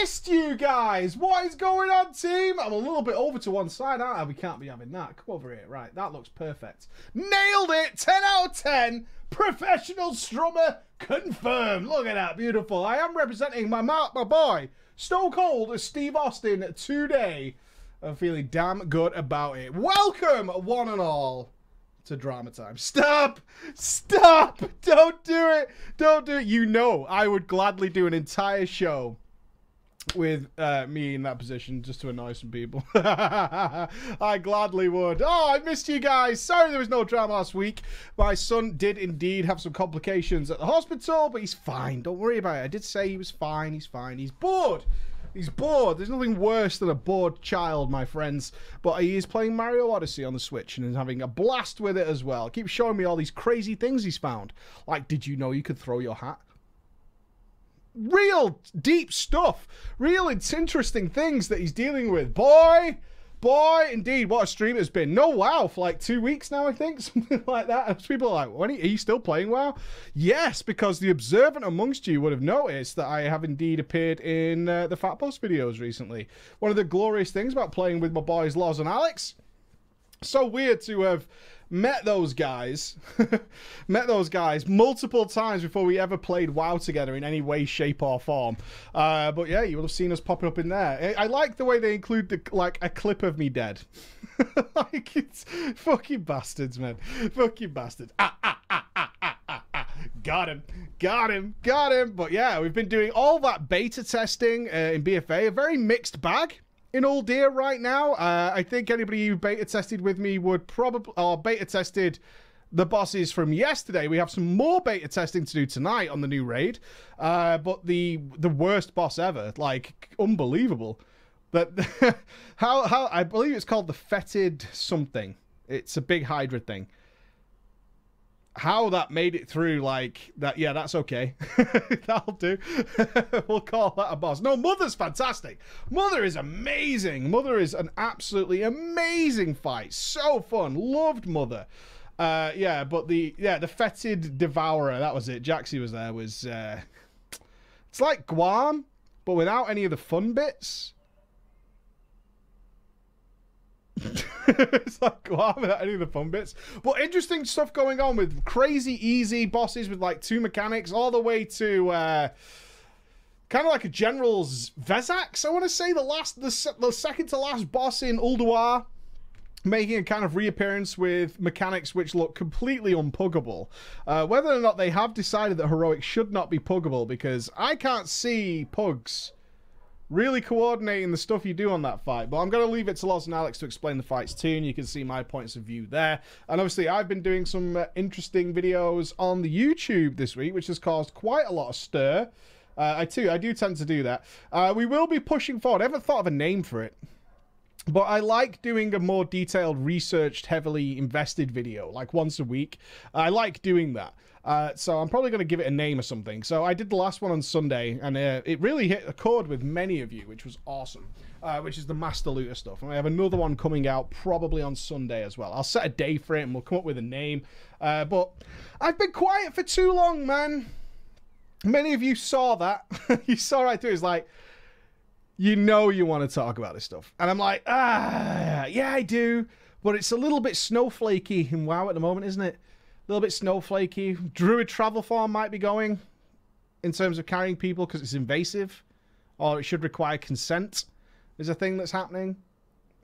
missed you guys. What is going on, team? I'm a little bit over to one side, aren't I? We can't be having that. Come over here. Right, that looks perfect. Nailed it. 10 out of 10. Professional strummer confirmed. Look at that. Beautiful. I am representing my mark, my boy, Stone Cold Steve Austin today. I'm feeling damn good about it. Welcome, one and all to drama time. Stop! Stop! Don't do it! Don't do it. You know, I would gladly do an entire show with uh, me in that position just to annoy some people. I gladly would. Oh, I missed you guys. Sorry there was no drama last week. My son did indeed have some complications at the hospital, but he's fine. Don't worry about it. I did say he was fine. He's fine. He's bored. He's bored. There's nothing worse than a bored child, my friends. But he is playing Mario Odyssey on the Switch and is having a blast with it as well. Keep showing me all these crazy things he's found. Like, did you know you could throw your hat? Real deep stuff. Real interesting things that he's dealing with. Boy, Boy, indeed, what a stream it's been. No WoW for like two weeks now, I think, something like that. And people are like, "When are you still playing WoW?" Yes, because the observant amongst you would have noticed that I have indeed appeared in uh, the Fat Boss videos recently. One of the glorious things about playing with my boys Loz and Alex. So weird to have met those guys, met those guys multiple times before we ever played WoW together in any way, shape, or form. Uh, but yeah, you will have seen us popping up in there. I, I like the way they include the like a clip of me dead. like it's fucking bastards, man. Fucking bastards. Ah, ah, ah, ah, ah, ah, ah. Got him, got him, got him. But yeah, we've been doing all that beta testing uh, in BFA, a very mixed bag in Uldir right now. Uh, I think anybody who beta tested with me would probably, or beta tested the bosses from yesterday. We have some more beta testing to do tonight on the new raid. Uh, but the the worst boss ever, like unbelievable. That how how I believe it's called the fetid something. It's a big Hydra thing how that made it through like that yeah that's okay. That'll do. We'll call that a boss. No mother's fantastic. Mother is amazing. Mother is an absolutely amazing fight. So fun. Loved mother. Uh yeah but the yeah the fetid devourer that was it. Jaxie was there was uh it's like guam but without any of the fun bits it's like wow without any of the fun bits. But interesting stuff going on with crazy easy bosses with like two mechanics all the way to uh kind of like a general's Vezax, I want to say the last the, the second to last boss in Ulduar making a kind of reappearance with mechanics which look completely unpuggable. Uh, whether or not they have decided that heroic should not be puggable because I can't see pugs really coordinating the stuff you do on that fight. But I'm going to leave it to Loz and Alex to explain the fights too, and you can see my points of view there. And obviously, I've been doing some uh, interesting videos on the YouTube this week, which has caused quite a lot of stir. Uh, I too, I do tend to do that. Uh, we will be pushing forward. I haven't thought of a name for it. But I like doing a more detailed, researched, heavily invested video, like once a week. I like doing that. Uh, so I'm probably going to give it a name or something. So I did the last one on Sunday, and uh, it really hit a chord with many of you, which was awesome. Uh, which is the Master Looter stuff. And I have another one coming out probably on Sunday as well. I'll set a day for it, and we'll come up with a name. Uh, but I've been quiet for too long, man. Many of you saw that. you saw right through. It's like, you know you want to talk about this stuff. And I'm like, ah, yeah, I do. But it's a little bit snowflakey in WoW at the moment, isn't it? Little bit snowflakey. Druid travel form might be going in terms of carrying people because it's invasive or it should require consent is a thing that's happening.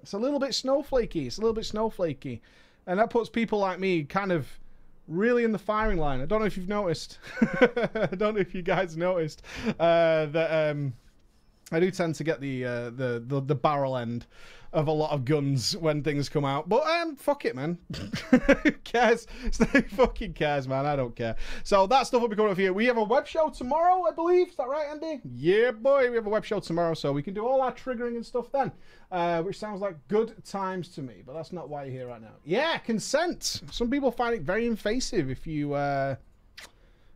It's a little bit snowflakey. It's a little bit snowflakey. And that puts people like me kind of really in the firing line. I don't know if you've noticed. I don't know if you guys noticed uh, that um, I do tend to get the, uh, the the the barrel end of a lot of guns when things come out. But um, fuck it, man. Who cares? Who fucking cares, man? I don't care. So that stuff will be coming up here. We have a web show tomorrow, I believe. Is that right, Andy? Yeah, boy. We have a web show tomorrow, so we can do all our triggering and stuff then. Uh, which sounds like good times to me, but that's not why you're here right now. Yeah, consent. Some people find it very invasive if you uh,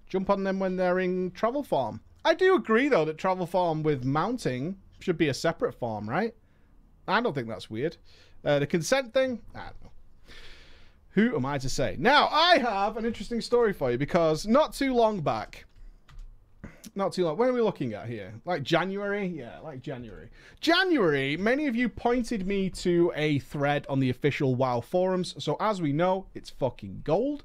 jump on them when they're in travel form. I do agree, though, that travel form with mounting should be a separate form, right? I don't think that's weird. Uh, the consent thing, I don't know. Who am I to say? Now, I have an interesting story for you because not too long back, not too long. When are we looking at here? Like January? Yeah, like January. January, many of you pointed me to a thread on the official WoW forums. So as we know, it's fucking gold.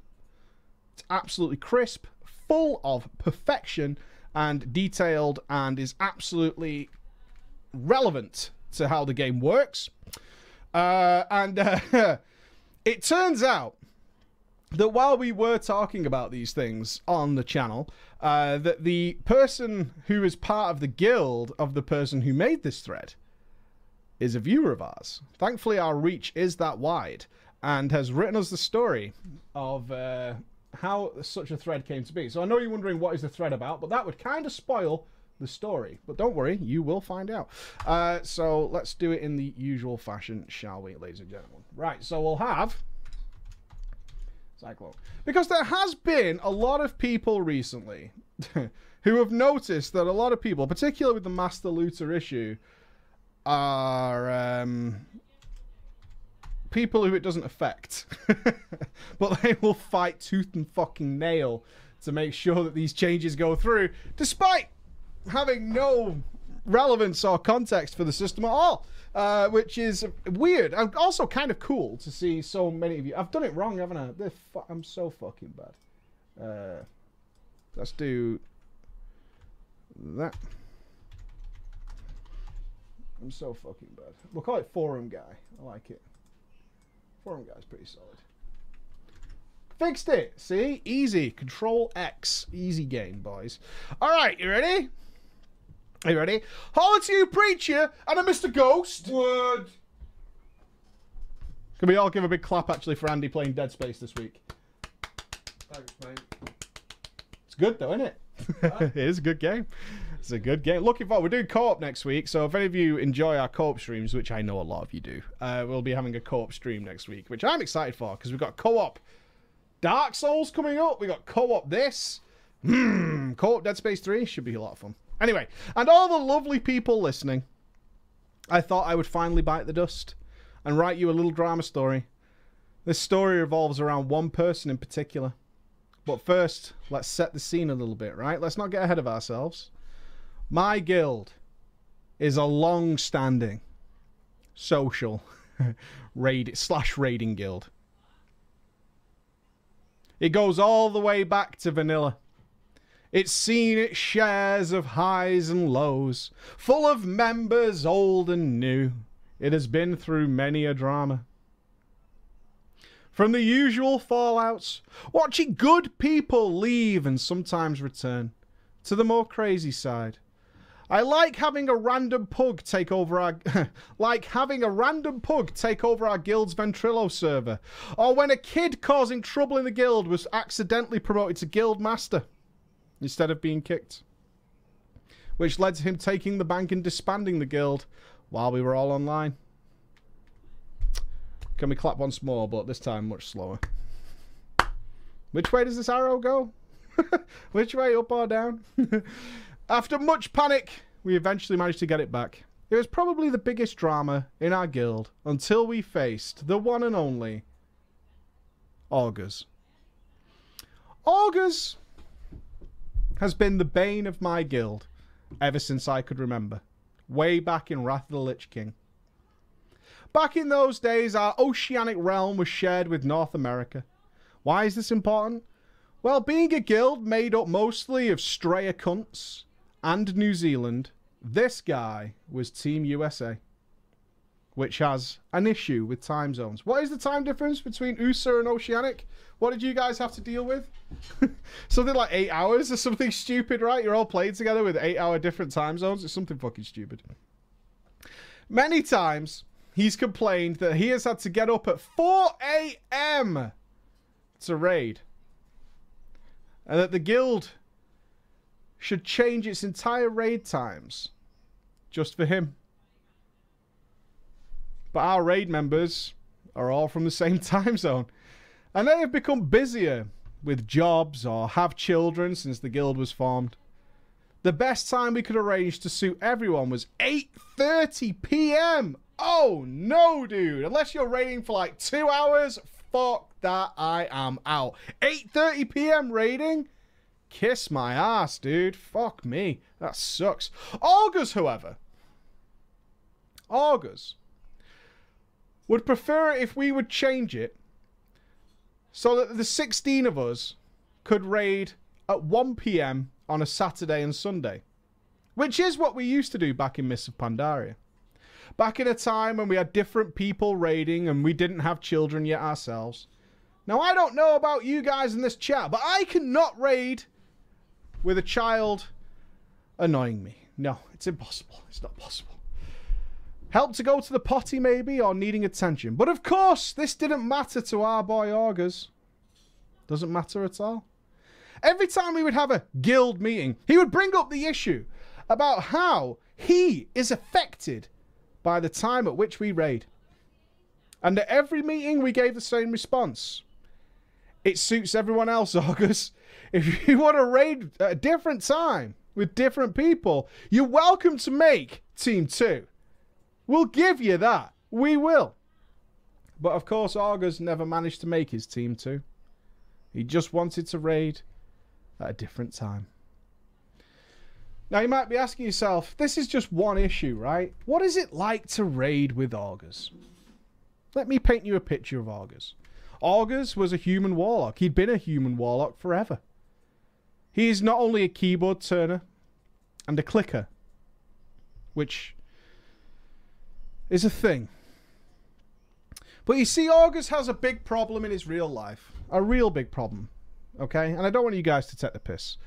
It's absolutely crisp, full of perfection and detailed and is absolutely relevant to how the game works. Uh, and uh, it turns out that while we were talking about these things on the channel, uh, that the person who is part of the guild of the person who made this thread is a viewer of ours. Thankfully, our reach is that wide and has written us the story of uh, how such a thread came to be. So I know you're wondering what is the thread about, but that would kind of spoil the story. But don't worry, you will find out. Uh, so let's do it in the usual fashion, shall we, ladies and gentlemen? Right, so we'll have Cyclone. Because there has been a lot of people recently who have noticed that a lot of people, particularly with the Master Looter issue, are um, people who it doesn't affect. but they will fight tooth and fucking nail to make sure that these changes go through, despite having no relevance or context for the system at all uh, which is weird and also kind of cool to see so many of you. I've done it wrong, haven't I? Fu- I'm so fucking bad. Uh, let's do that. I'm so fucking bad. We'll call it Forum Guy. I like it. Forum Guy's pretty solid. Fixed it. See? Easy. Control X. Easy game, boys. All right, you ready? Are you ready? Holler to you, preacher, and a Mr. Ghost. Word. Can we all give a big clap actually for Andy playing Dead Space this week? Thanks, mate. It's good though, isn't it? it is a good game. It's a good game. Looking forward. We're doing co-op next week, so if any of you enjoy our co-op streams, which I know a lot of you do, uh, we'll be having a co-op stream next week, which I'm excited for because we've got co-op Dark Souls coming up. We got co-op this. Hmm. Co-op Dead Space 3 should be a lot of fun. Anyway, and all the lovely people listening, I thought I would finally bite the dust and write you a little drama story. This story revolves around one person in particular. But first, let's set the scene a little bit, right? Let's not get ahead of ourselves. My guild is a long standing social raid slash raiding guild. It goes all the way back to vanilla. It's seen its shares of highs and lows, full of members old and new. It has been through many a drama. From the usual fallouts, watching good people leave and sometimes return, to the more crazy side. I like having a random pug take over our like having a random pug take over our guild's Ventrilo server, or when a kid causing trouble in the guild was accidentally promoted to guild master instead of being kicked. Which led to him taking the bank and disbanding the guild while we were all online. Can we clap once more, but this time much slower? Which way does this arrow go? Which way, up or down? After much panic, we eventually managed to get it back. It was probably the biggest drama in our guild until we faced the one and only Augurs. Augurs has been the bane of my guild ever since I could remember, way back in Wrath of the Lich King. Back in those days, our oceanic realm was shared with North America. Why is this important? Well, being a guild made up mostly of Straya cunts and New Zealand, this guy was Team USA, which has an issue with time zones. What is the time difference between USA and Oceanic? What did you guys have to deal with? something like eight hours or something stupid, right? You're all playing together with eight hour different time zones. It's something fucking stupid. Many times he's complained that he has had to get up at 4 a.m. to raid. And that the guild should change its entire raid times just for him. But our raid members are all from the same time zone. And they have become busier with jobs or have children since the guild was formed. The best time we could arrange to suit everyone was 8:30 p.m. Oh no, dude! Unless you're raiding for like two hours, fuck that. I am out. 8:30 p.m. raiding? Kiss my ass, dude. Fuck me. That sucks. Augurs, however, Augurs would prefer if we would change it so that the 16 of us could raid at 1 p.m. on a Saturday and Sunday, which is what we used to do back in Mists of Pandaria. Back in a time when we had different people raiding and we didn't have children yet ourselves. Now, I don't know about you guys in this chat, but I cannot raid with a child annoying me. No, it's impossible. It's not possible. Help to go to the potty, maybe, or needing attention. But of course, this didn't matter to our boy Augurs. Doesn't matter at all. Every time we would have a guild meeting, he would bring up the issue about how he is affected by the time at which we raid. And at every meeting, we gave the same response. It suits everyone else, Augurs. If you want to raid a different time with different people, you're welcome to make Team 2. We'll give you that. We will. But of course, Augurs never managed to make his Team 2. He just wanted to raid at a different time. Now, you might be asking yourself, this is just one issue, right? What is it like to raid with Augurs? Let me paint you a picture of Augurs. Augurs was a human warlock. He'd been a human warlock forever. He is not only a keyboard turner and a clicker, which is a thing. But you see, Augurs has a big problem in his real life. A real big problem. Okay? And I don't want you guys to take the piss.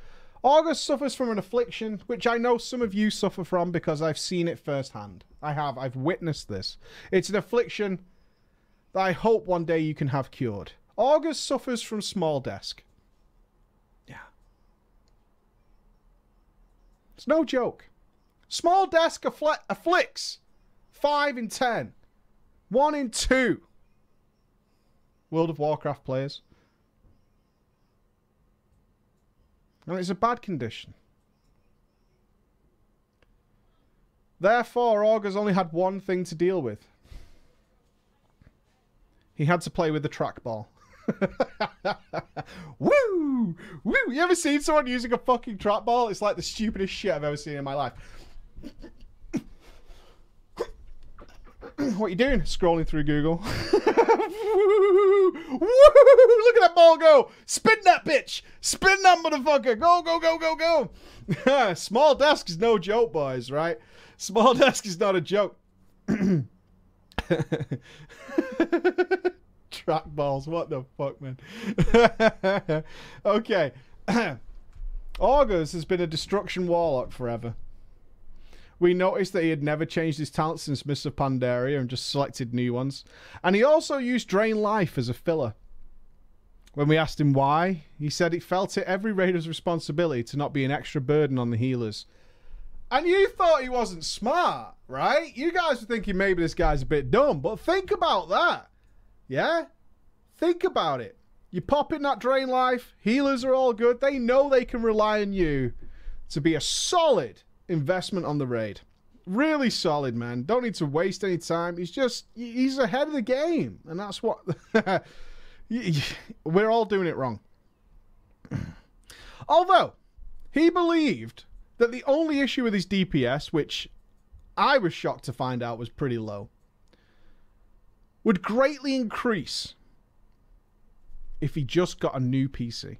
Augurs suffers from an affliction, which I know some of you suffer from because I've seen it firsthand. I have. I've witnessed this. It's an affliction that I hope one day you can have cured. Augurs suffers from small desk. Yeah. It's no joke. Small desk affl- afflicts 5 in 10. 1 in 2. World of Warcraft players. And it's a bad condition. Therefore, Augurs only had one thing to deal with. He had to play with the trackball. Woo! Woo! You ever seen someone using a fucking trackball? It's like the stupidest shit I've ever seen in my life. what are you doing? Scrolling through Google. Woo! Woo! Look at that ball go! Spin that bitch! Spin that motherfucker! Go, go, go, go, go! Small desk is no joke, boys, right? Small desk is not a joke. Track balls, what the fuck, man? okay. Augurs has been a destruction warlock forever. We noticed that he had never changed his talent since of Pandaria and just selected new ones. And he also used Drain Life as a filler. When we asked him why, he said it felt it every raider's responsibility to not be an extra burden on the healers. And you thought he wasn't smart, right? You guys were thinking maybe this guy's a bit dumb, but think about that. Yeah? Think about it. You pop in that drain life, healers are all good. They know they can rely on you to be a solid investment on the raid. Really solid, man. Don't need to waste any time. He's just, he's ahead of the game. And that's what, we're all doing it wrong. Although, he believed that the only issue with his DPS, which I was shocked to find out was pretty low, would greatly increase if he just got a new PC.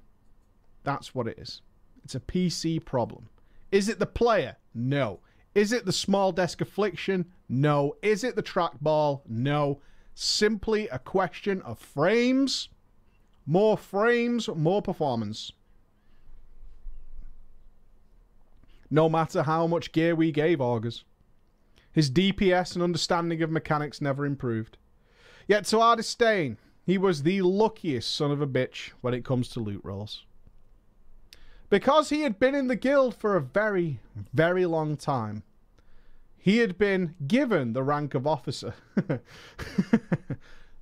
That's what it is. It's a PC problem. Is it the player? No. Is it the small desk affliction? No. Is it the trackball? No. Simply a question of frames. More frames, more performance. No matter how much gear we gave Augurs. His DPS and understanding of mechanics never improved. Yet to our disdain, he was the luckiest son of a bitch when it comes to loot rolls. Because he had been in the guild for a very, very long time, he had been given the rank of officer.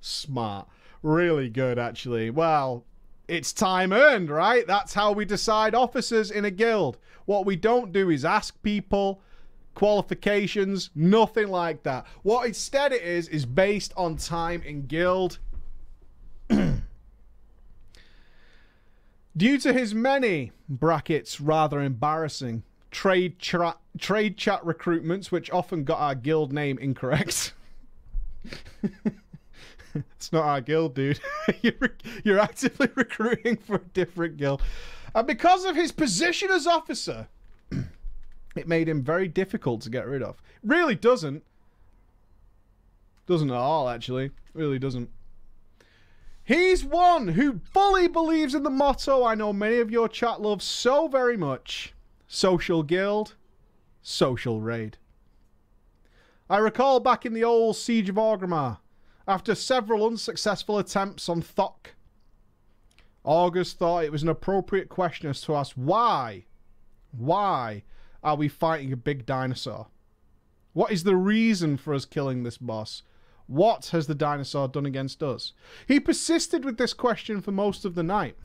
Smart. Really good, actually. Well, it's time earned, right? That's how we decide officers in a guild. What we don't do is ask people qualifications, nothing like that. What instead it is, is based on time in guild Due to his many brackets rather embarrassing trade tra- trade chat recruitments, which often got our guild name incorrect. it's not our guild, dude. you're, you're actively recruiting for a different guild. And because of his position as officer, it made him very difficult to get rid of. Really doesn't. Doesn't at all, actually. Really doesn't. He's one who fully believes in the motto I know many of your chat love so very much social guild, social raid. I recall back in the old Siege of Orgrimmar, after several unsuccessful attempts on Thok, Augurs thought it was an appropriate question as to ask why, why are we fighting a big dinosaur? What is the reason for us killing this boss? What has the dinosaur done against us? He persisted with this question for most of the night.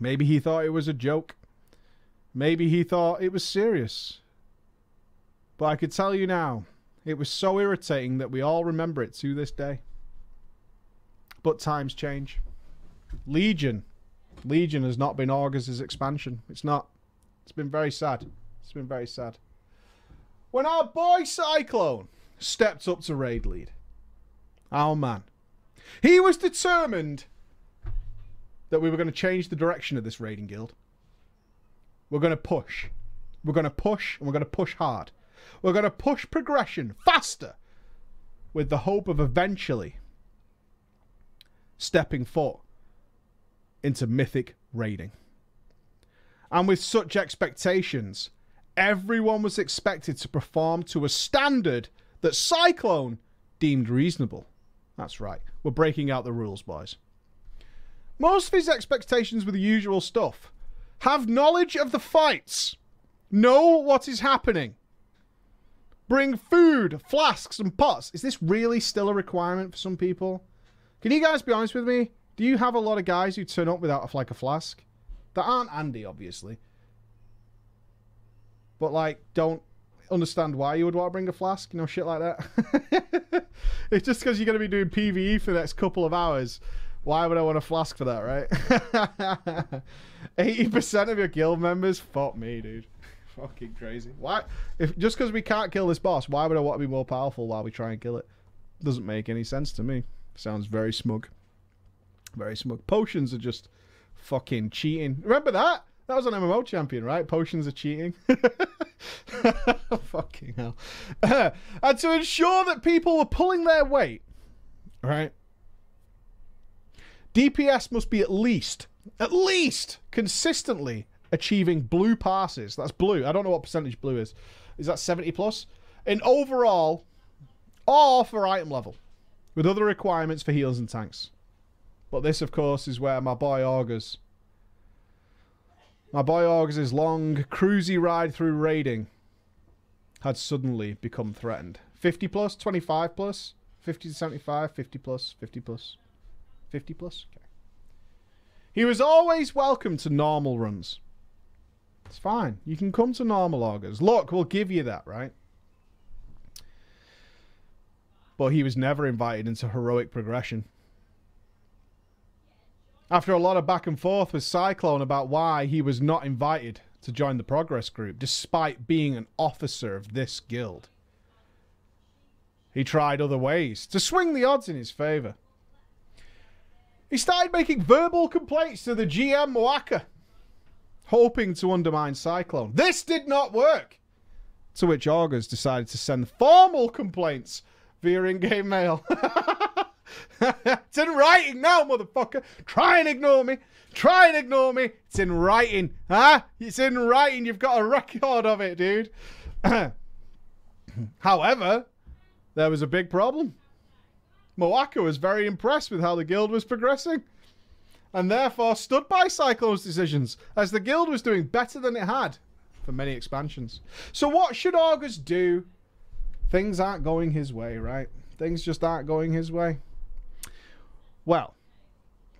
Maybe he thought it was a joke. Maybe he thought it was serious. But I could tell you now, it was so irritating that we all remember it to this day. But times change. Legion. Legion has not been Augurs's expansion. It's not. It's been very sad. It's been very sad. When our boy Cyclone stepped up to raid lead, our man, he was determined that we were going to change the direction of this raiding guild. We're going to push. We're going to push, and we're going to push hard. We're going to push progression faster with the hope of eventually stepping foot into mythic raiding. And with such expectations, everyone was expected to perform to a standard that Cyclone deemed reasonable. That's right, we're breaking out the rules, boys. Most of his expectations were the usual stuff have knowledge of the fights, know what is happening, bring food, flasks, and pots. Is this really still a requirement for some people? Can you guys be honest with me? Do you have a lot of guys who turn up without like a flask? That aren't Andy, obviously. But like, don't understand why you would want to bring a flask, you know, shit like that. it's just because you're going to be doing PVE for the next couple of hours. Why would I want a flask for that, right? 80% of your guild members? Fuck me, dude. Fucking crazy. Why? If Just because we can't kill this boss, why would I want to be more powerful while we try and kill it? Doesn't make any sense to me. Sounds very smug. Very smug. Potions are just fucking cheating. Remember that? That was an MMO champion, right? Potions are cheating. fucking hell. And to ensure that people were pulling their weight, right? DPS must be at least, at least consistently achieving blue passes. That's blue. I don't know what percentage blue is. Is that 70 plus? In overall, or for item level, with other requirements for heals and tanks. But this, of course, is where my boy Augurs. My boy Augurs' long, cruisy ride through raiding had suddenly become threatened. 50 plus, 25 plus, 50 to 75, 50 plus, 50 plus, 50 plus. Okay. He was always welcome to normal runs. It's fine. You can come to normal Augurs. Look, we'll give you that, right? But he was never invited into heroic progression. After a lot of back and forth with Cyclone about why he was not invited to join the progress group, despite being an officer of this guild, he tried other ways to swing the odds in his favour. He started making verbal complaints to the GM Moaka hoping to undermine Cyclone. This did not work. To which Augurs decided to send formal complaints via in-game mail. it's in writing now, motherfucker. Try and ignore me. Try and ignore me. It's in writing. Huh? It's in writing. You've got a record of it, dude. However, there was a big problem. Moaka was very impressed with how the guild was progressing and therefore stood by Cyclone's decisions, as the guild was doing better than it had for many expansions. So what should Augurs do? Things aren't going his way, right? Things just aren't going his way. Well,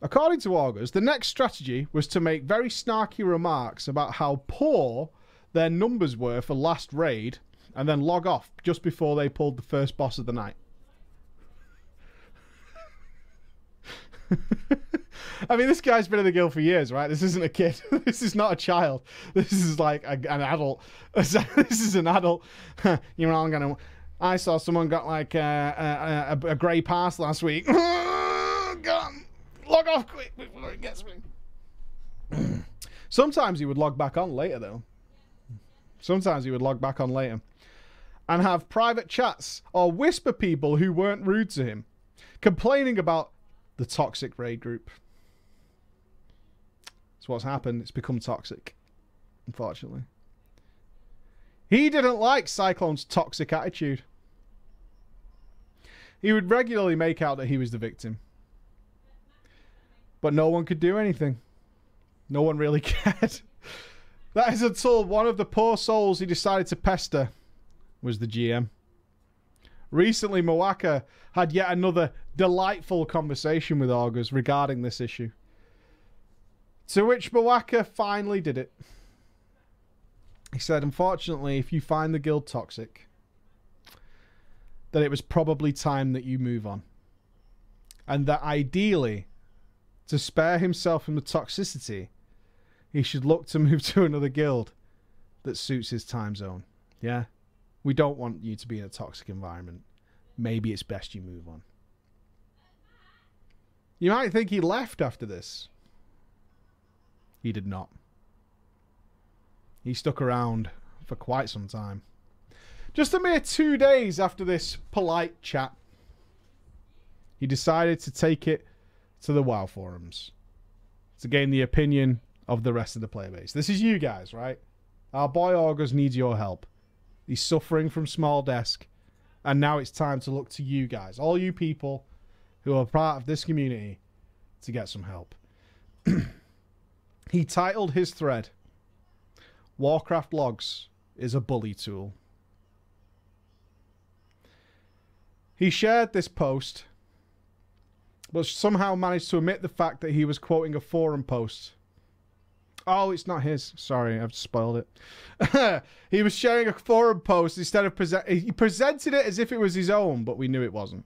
according to Augurs, the next strategy was to make very snarky remarks about how poor their numbers were for last raid, and then log off just before they pulled the first boss of the night. I mean, this guy's been in the guild for years, right? This isn't a kid. this is not a child. This is like a, an adult. this is an adult. you know, I'm gonna. I saw someone got like a, a, a, a grey pass last week. Log off quick before it gets me. Sometimes he would log back on later, though. Sometimes he would log back on later and have private chats or whisper people who weren't rude to him, complaining about the toxic raid group. That's what's happened. It's become toxic, unfortunately. He didn't like Cyclone's toxic attitude. He would regularly make out that he was the victim. But no one could do anything. No one really cared. that is until one of the poor souls he decided to pester was the GM. Recently, Moaka had yet another delightful conversation with Augurs regarding this issue. To which Moaka finally did it. He said, Unfortunately, if you find the guild toxic, then it was probably time that you move on. And that ideally, to spare himself from the toxicity, he should look to move to another guild that suits his time zone. Yeah? We don't want you to be in a toxic environment. Maybe it's best you move on. You might think he left after this. He did not. He stuck around for quite some time. Just a mere two days after this polite chat, he decided to take it to the WoW forums to gain the opinion of the rest of the player base. This is you guys, right? Our boy Augurs needs your help. He's suffering from small desk. And now it's time to look to you guys, all you people who are part of this community, to get some help. he titled his thread Warcraft Logs is a bully tool. He shared this post, but somehow managed to omit the fact that he was quoting a forum post Oh, it's not his. Sorry, I've spoiled it. he was sharing a forum post instead of present. He presented it as if it was his own, but we knew it wasn't.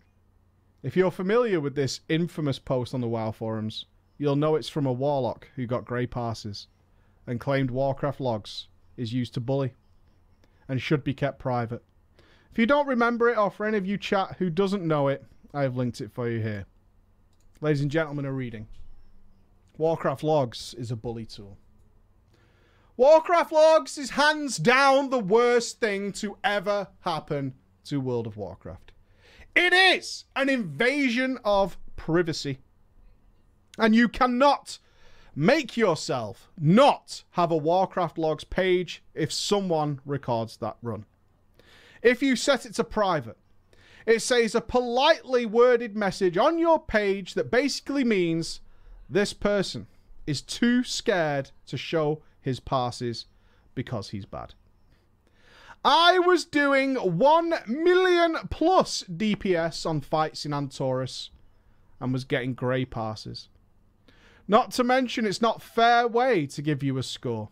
If you're familiar with this infamous post on the WoW forums, you'll know it's from a warlock who got grey passes and claimed Warcraft logs is used to bully and should be kept private. If you don't remember it, or for any of you chat who doesn't know it, I have linked it for you here. Ladies and gentlemen, are reading. Warcraft logs is a bully tool. Warcraft logs is hands down the worst thing to ever happen to World of Warcraft. It is an invasion of privacy. And you cannot make yourself not have a Warcraft logs page if someone records that run. If you set it to private, it says a politely worded message on your page that basically means this person is too scared to show his passes because he's bad. I was doing 1 million plus DPS on fights in Antorus and was getting grey passes. Not to mention, it's not fair way to give you a score.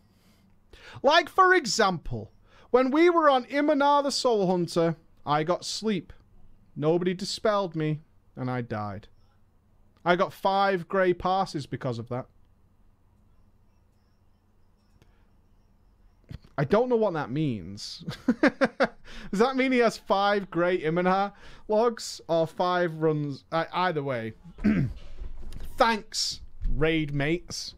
Like, for example, when we were on Imonar the Soul Hunter, I got sleep. Nobody dispelled me, and I died. I got five grey passes because of that. I don't know what that means. Does that mean he has five grey Imonar logs or five runs? Uh, either way. Thanks, raid mates.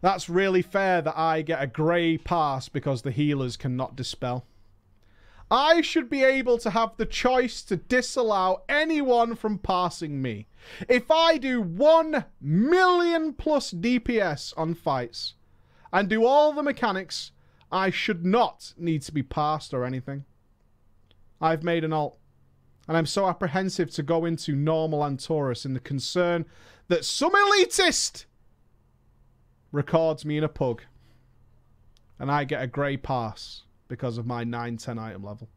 That's really fair that I get a grey pass because the healers cannot dispel. I should be able to have the choice to disallow anyone from passing me. If I do 1 million plus DPS on fights and do all the mechanics I should not need to be passed or anything. I've made an alt, and I'm so apprehensive to go into normal Antorus in the concern that some elitist records me in a pug, and I get a grey pass because of my 9-10 item level.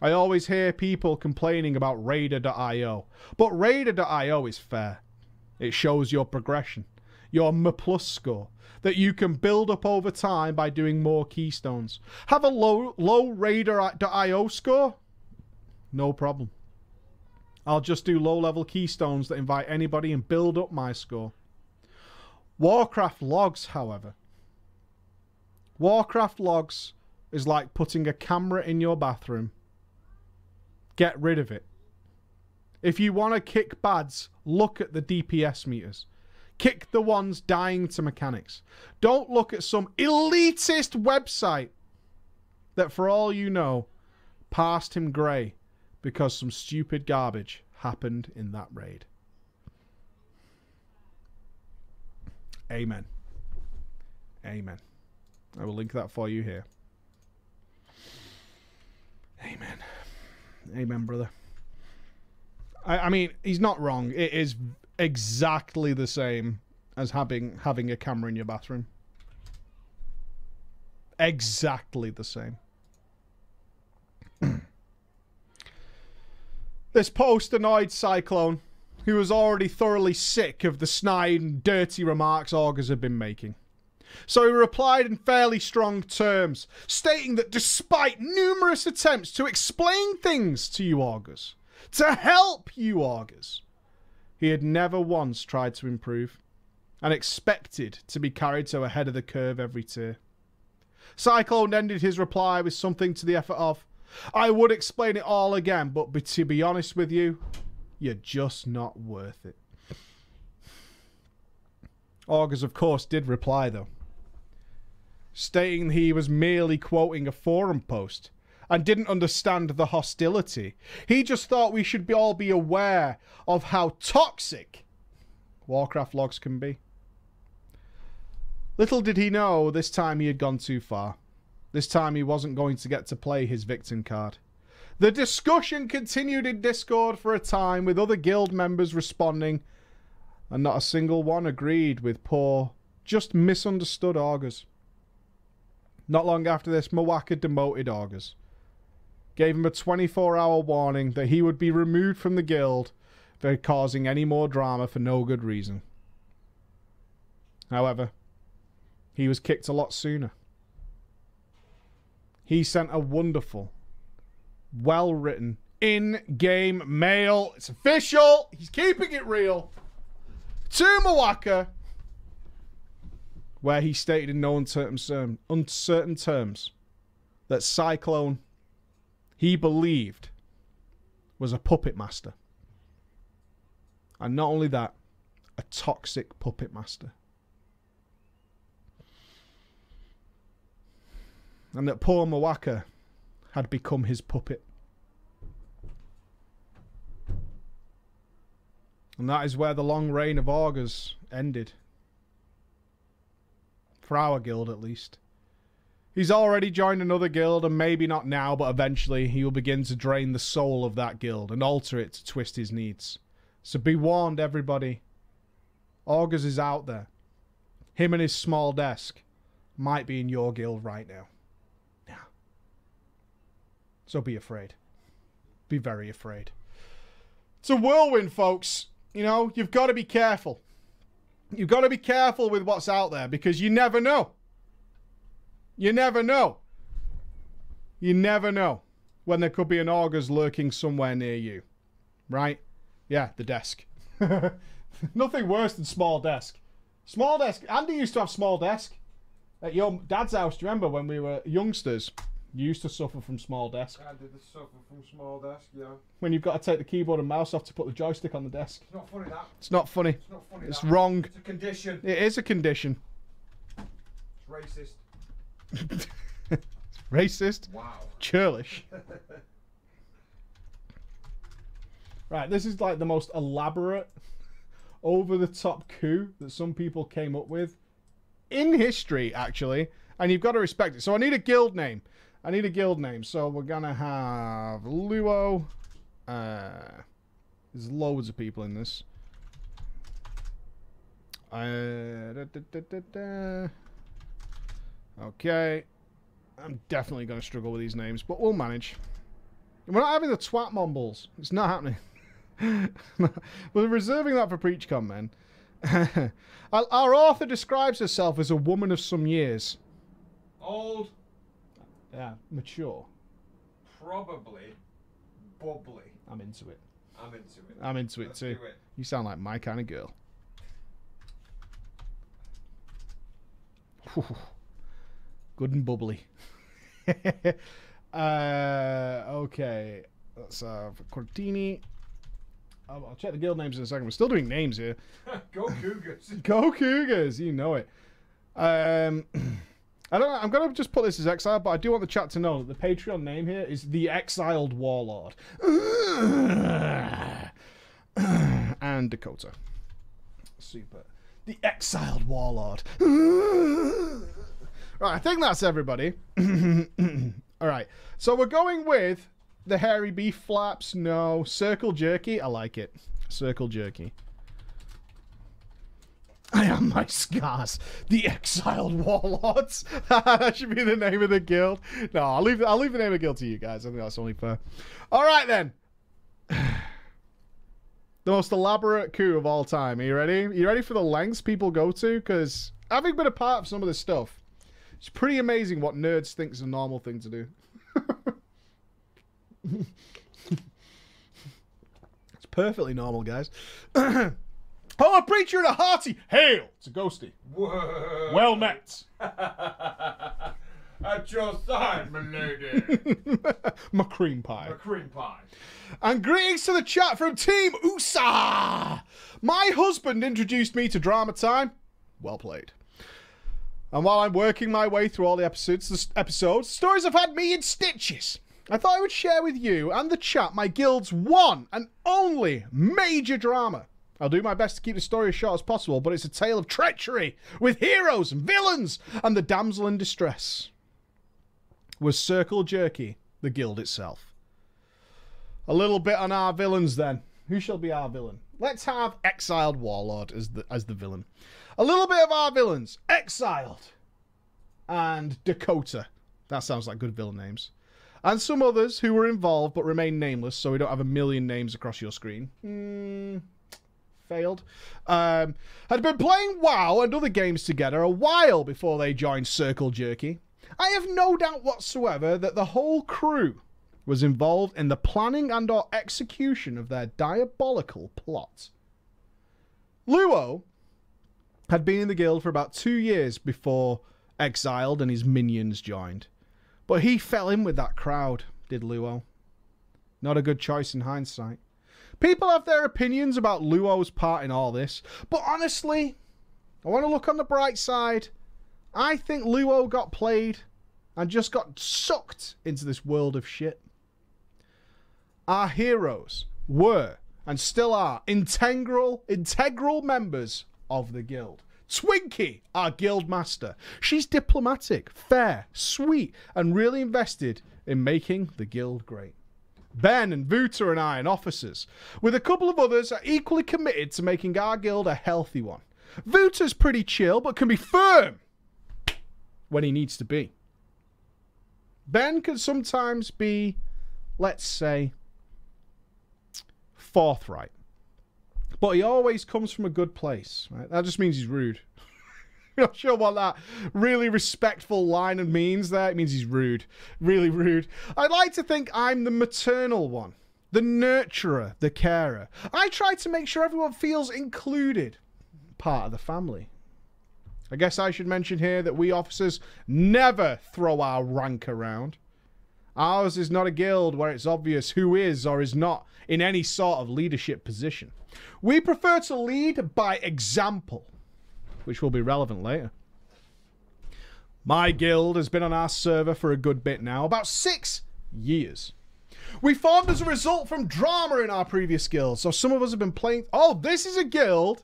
I always hear people complaining about Raider.io, but Raider.io is fair. It shows your progression, your M plus score, that you can build up over time by doing more keystones. Have a low low Raider.io score? No problem. I'll just do low level keystones that invite anybody and build up my score. Warcraft logs, however. Warcraft logs is like putting a camera in your bathroom. Get rid of it. If you want to kick bads, look at the DPS meters. Kick the ones dying to mechanics. Don't look at some elitist website that, for all you know, passed him grey because some stupid garbage happened in that raid. Amen. Amen. I will link that for you here. Amen. Amen, brother. I, I mean, he's not wrong. It is exactly the same as having having a camera in your bathroom. Exactly the same. this post annoyed Cyclone, who was already thoroughly sick of the snide and dirty remarks Augurs had been making. So he replied in fairly strong terms, stating that despite numerous attempts to explain things to you Augurs, to help you Augurs, he had never once tried to improve and expected to be carried to ahead of the curve every tier. Cyclone ended his reply with something to the effort of, I would explain it all again, but to be honest with you, you're just not worth it. Augurs, of course, did reply, though, stating he was merely quoting a forum post and didn't understand the hostility. He just thought we should be all be aware of how toxic Warcraft logs can be. Little did he know this time he had gone too far. This time he wasn't going to get to play his victim card. The discussion continued in Discord for a time, with other guild members responding, and not a single one agreed with poor, just misunderstood Augurs. Not long after this, Mawaka demoted Augurs. Gave him a 24 hour warning that he would be removed from the guild for causing any more drama for no good reason. However, he was kicked a lot sooner. He sent a wonderful, well written, in game mail. It's official. He's keeping it real. To Mawaka, where he stated in no uncertain, um, uncertain terms that Cyclone, he believed, was a puppet master. And not only that, a toxic puppet master. and that poor Mawaka had become his puppet. And that is where the long reign of Augurs ended. For our guild, at least. He's already joined another guild, and maybe not now, but eventually he will begin to drain the soul of that guild and alter it to twist his needs. So be warned, everybody. Augurs is out there. Him and his small desk might be in your guild right now. So be afraid. Be very afraid. It's a whirlwind, folks. You know, you've got to be careful. You've got to be careful with what's out there because you never know. You never know. You never know when there could be an Augurs lurking somewhere near you. Right? Yeah, the desk. Nothing worse than small desk. Small desk. Andy used to have small desk at your dad's house. Do you remember when we were youngsters? You used to suffer from small desk. I did suffer from small desk, yeah. When you've got to take the keyboard and mouse off to put the joystick on the desk. It's not funny that. It's not funny. It's not funny It's wrong. It's a condition. It is a condition. It's racist. Racist. Wow. Churlish. right, this is like the most elaborate, over the top coup that some people came up with in history, actually. And you've got to respect it. So I need a guild name. I need a guild name. So we're to have Luo. Uh, there's loads of people in this. Uh, da, da, da, okay. I'm definitely going to struggle with these names, but we'll manage. We're not having the twat mumbles. It's not happening. We're reserving that for PreachCon, man. our author describes herself as a woman of some years. Old, Yeah, mature. probably bubbly. I'm into it. I'm into it. I'm into it Let's too. it. You sound like my kind of girl. Whew. Good and bubbly. uh, okay. Let's have Cortini. I'll, I'll check the guild names in a second. We're still doing names here. Go Cougars. Go Cougars, you know it. Um, I don't know. I'm gonna just put this as exile, but I do want the chat to know that the Patreon name here is the Exiled Warlord, and Dakota. Super. The Exiled Warlord. right, I think that's everybody. All right, so we're going with the hairy beef flaps. No, circle jerky. I like it. Circle jerky. I am my scars, the exiled warlords. that should be the name of the guild. No, I'll leave. I'll leave the name of the guild to you guys. I think that's only fair. All right then. The most elaborate coup of all time. Are you ready? Are you ready for the lengths people go to? Because having been a part of some of this stuff, it's pretty amazing what nerds think is a normal thing to do. it's perfectly normal, guys. oh, a preacher and a hearty hail to Ghosty. Whoa. Well met. At your side, my lady. My cream pie. My cream pie. And greetings to the chat from Team USA. My husband introduced me to Drama Time. Well played. And while I'm working my way through all the episodes, the episodes, stories have had me in stitches. I thought I would share with you and the chat my guild's one and only major drama. I'll do my best to keep the story as short as possible, but it's a tale of treachery with heroes and villains and the damsel in distress. Was Circle Jerky the guild itself? A little bit on our villains then. Who shall be our villain? Let's have Exiled Warlord as the as the villain. A little bit of our villains. Exiled. And Dakota. That sounds like good villain names. And some others who were involved but remain nameless, so we don't have a million names across your screen. Hmm. Failed. Um, had been playing WoW and other games together a while before they joined Circle Jerky. I have no doubt whatsoever that the whole crew was involved in the planning and or execution of their diabolical plot. Luo had been in the guild for about two years before Exiled and his minions joined. But he fell in with that crowd, did Luo. Not a good choice in hindsight. People have their opinions about Luo's part in all this, but honestly, I want to look on the bright side. I think Luo got played and just got sucked into this world of shit. Our heroes were and still are integral integral members of the guild. Twinkie, our guild master. She's diplomatic, fair, sweet, and really invested in making the guild great. Ben and Vuta and I and officers, with a couple of others, are equally committed to making our guild a healthy one. Vuta's pretty chill, but can be firm when he needs to be. Ben can sometimes be, let's say, forthright. But he always comes from a good place. Right? That just means he's rude. Not sure what that really respectful line of means there. It means he's rude. Really rude. I'd like to think I'm the maternal one, the nurturer, the carer. I try to make sure everyone feels included, part of the family. I guess I should mention here that we officers never throw our rank around. Ours is not a guild where it's obvious who is or is not in any sort of leadership position. We prefer to lead by example, which will be relevant later. My guild has been on our server for a good bit now, about six years. We formed as a result from drama in our previous guild, so some of us have been playing. Oh, this is a guild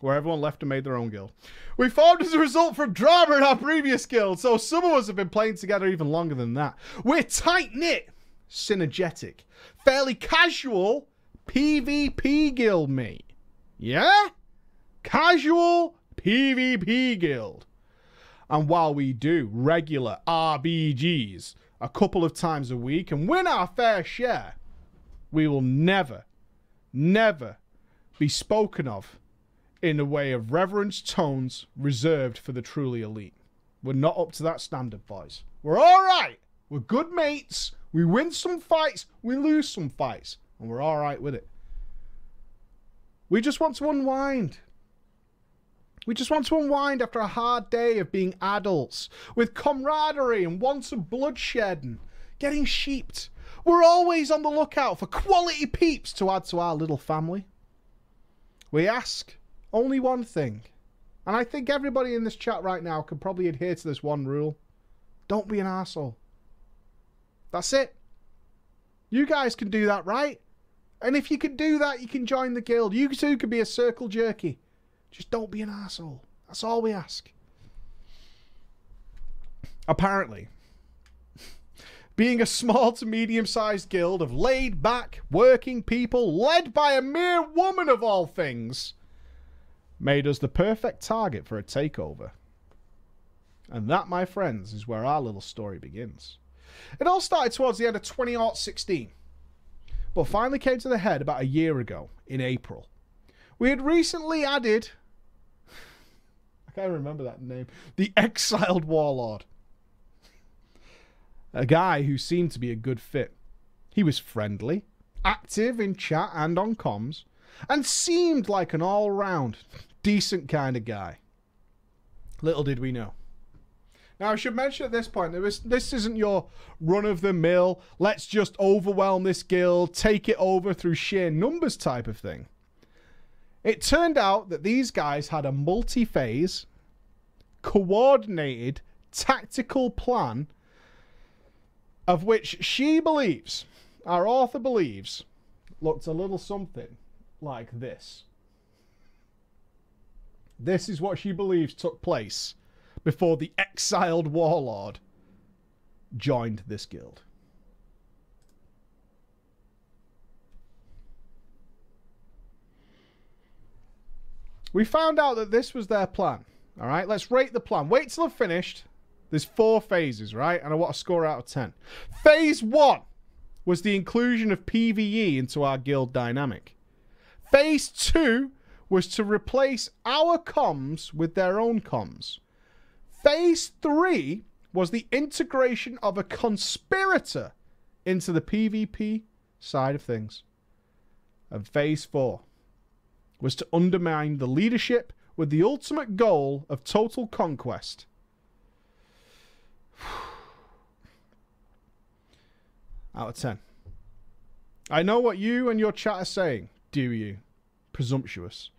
where everyone left and made their own guild. We formed as a result from drama in our previous guild, so some of us have been playing together even longer than that. We're tight knit, synergetic, fairly casual PvP guild, mate. Yeah? Casual PvP guild. And while we do regular RBGs a couple of times a week and win our fair share, we will never, never be spoken of in a way of reverence tones reserved for the truly elite. We're not up to that standard, boys. We're all right. We're good mates. We win some fights, we lose some fights. and we're all right with it. We just want to unwind. We just want to unwind after a hard day of being adults with camaraderie and wanton bloodshed and getting sheeped. We're always on the lookout for quality peeps to add to our little family. We ask only one thing, and I think everybody in this chat right now can probably adhere to this one rule don't be an asshole. That's it. You guys can do that, right? And if you can do that, you can join the guild. You too can be a circle jerky. Just don't be an asshole. That's all we ask. Apparently, being a small to medium sized guild of laid back, working people led by a mere woman of all things made us the perfect target for a takeover. And that, my friends, is where our little story begins. It all started towards the end of 2016, but finally came to the head about a year ago in April. We had recently added. I can't remember that name. The Exiled Warlord. A guy who seemed to be a good fit. He was friendly, active in chat and on comms, and seemed like an all round, decent kind of guy. Little did we know. Now, I should mention at this point, this isn't your run of the mill, let's just overwhelm this guild, take it over through sheer numbers type of thing. It turned out that these guys had a multi phase, coordinated, tactical plan of which she believes, our author believes, looked a little something like this. This is what she believes took place before the exiled warlord joined this guild. We found out that this was their plan. All right, let's rate the plan. Wait till I've finished. There's four phases, right? And I want a score out of 10. Phase one was the inclusion of PvE into our guild dynamic. Phase two was to replace our comms with their own comms. Phase three was the integration of a conspirator into the PvP side of things. And phase four was to undermine the leadership with the ultimate goal of total conquest. Out of 10. I know what you and your chat are saying, do you? Presumptuous.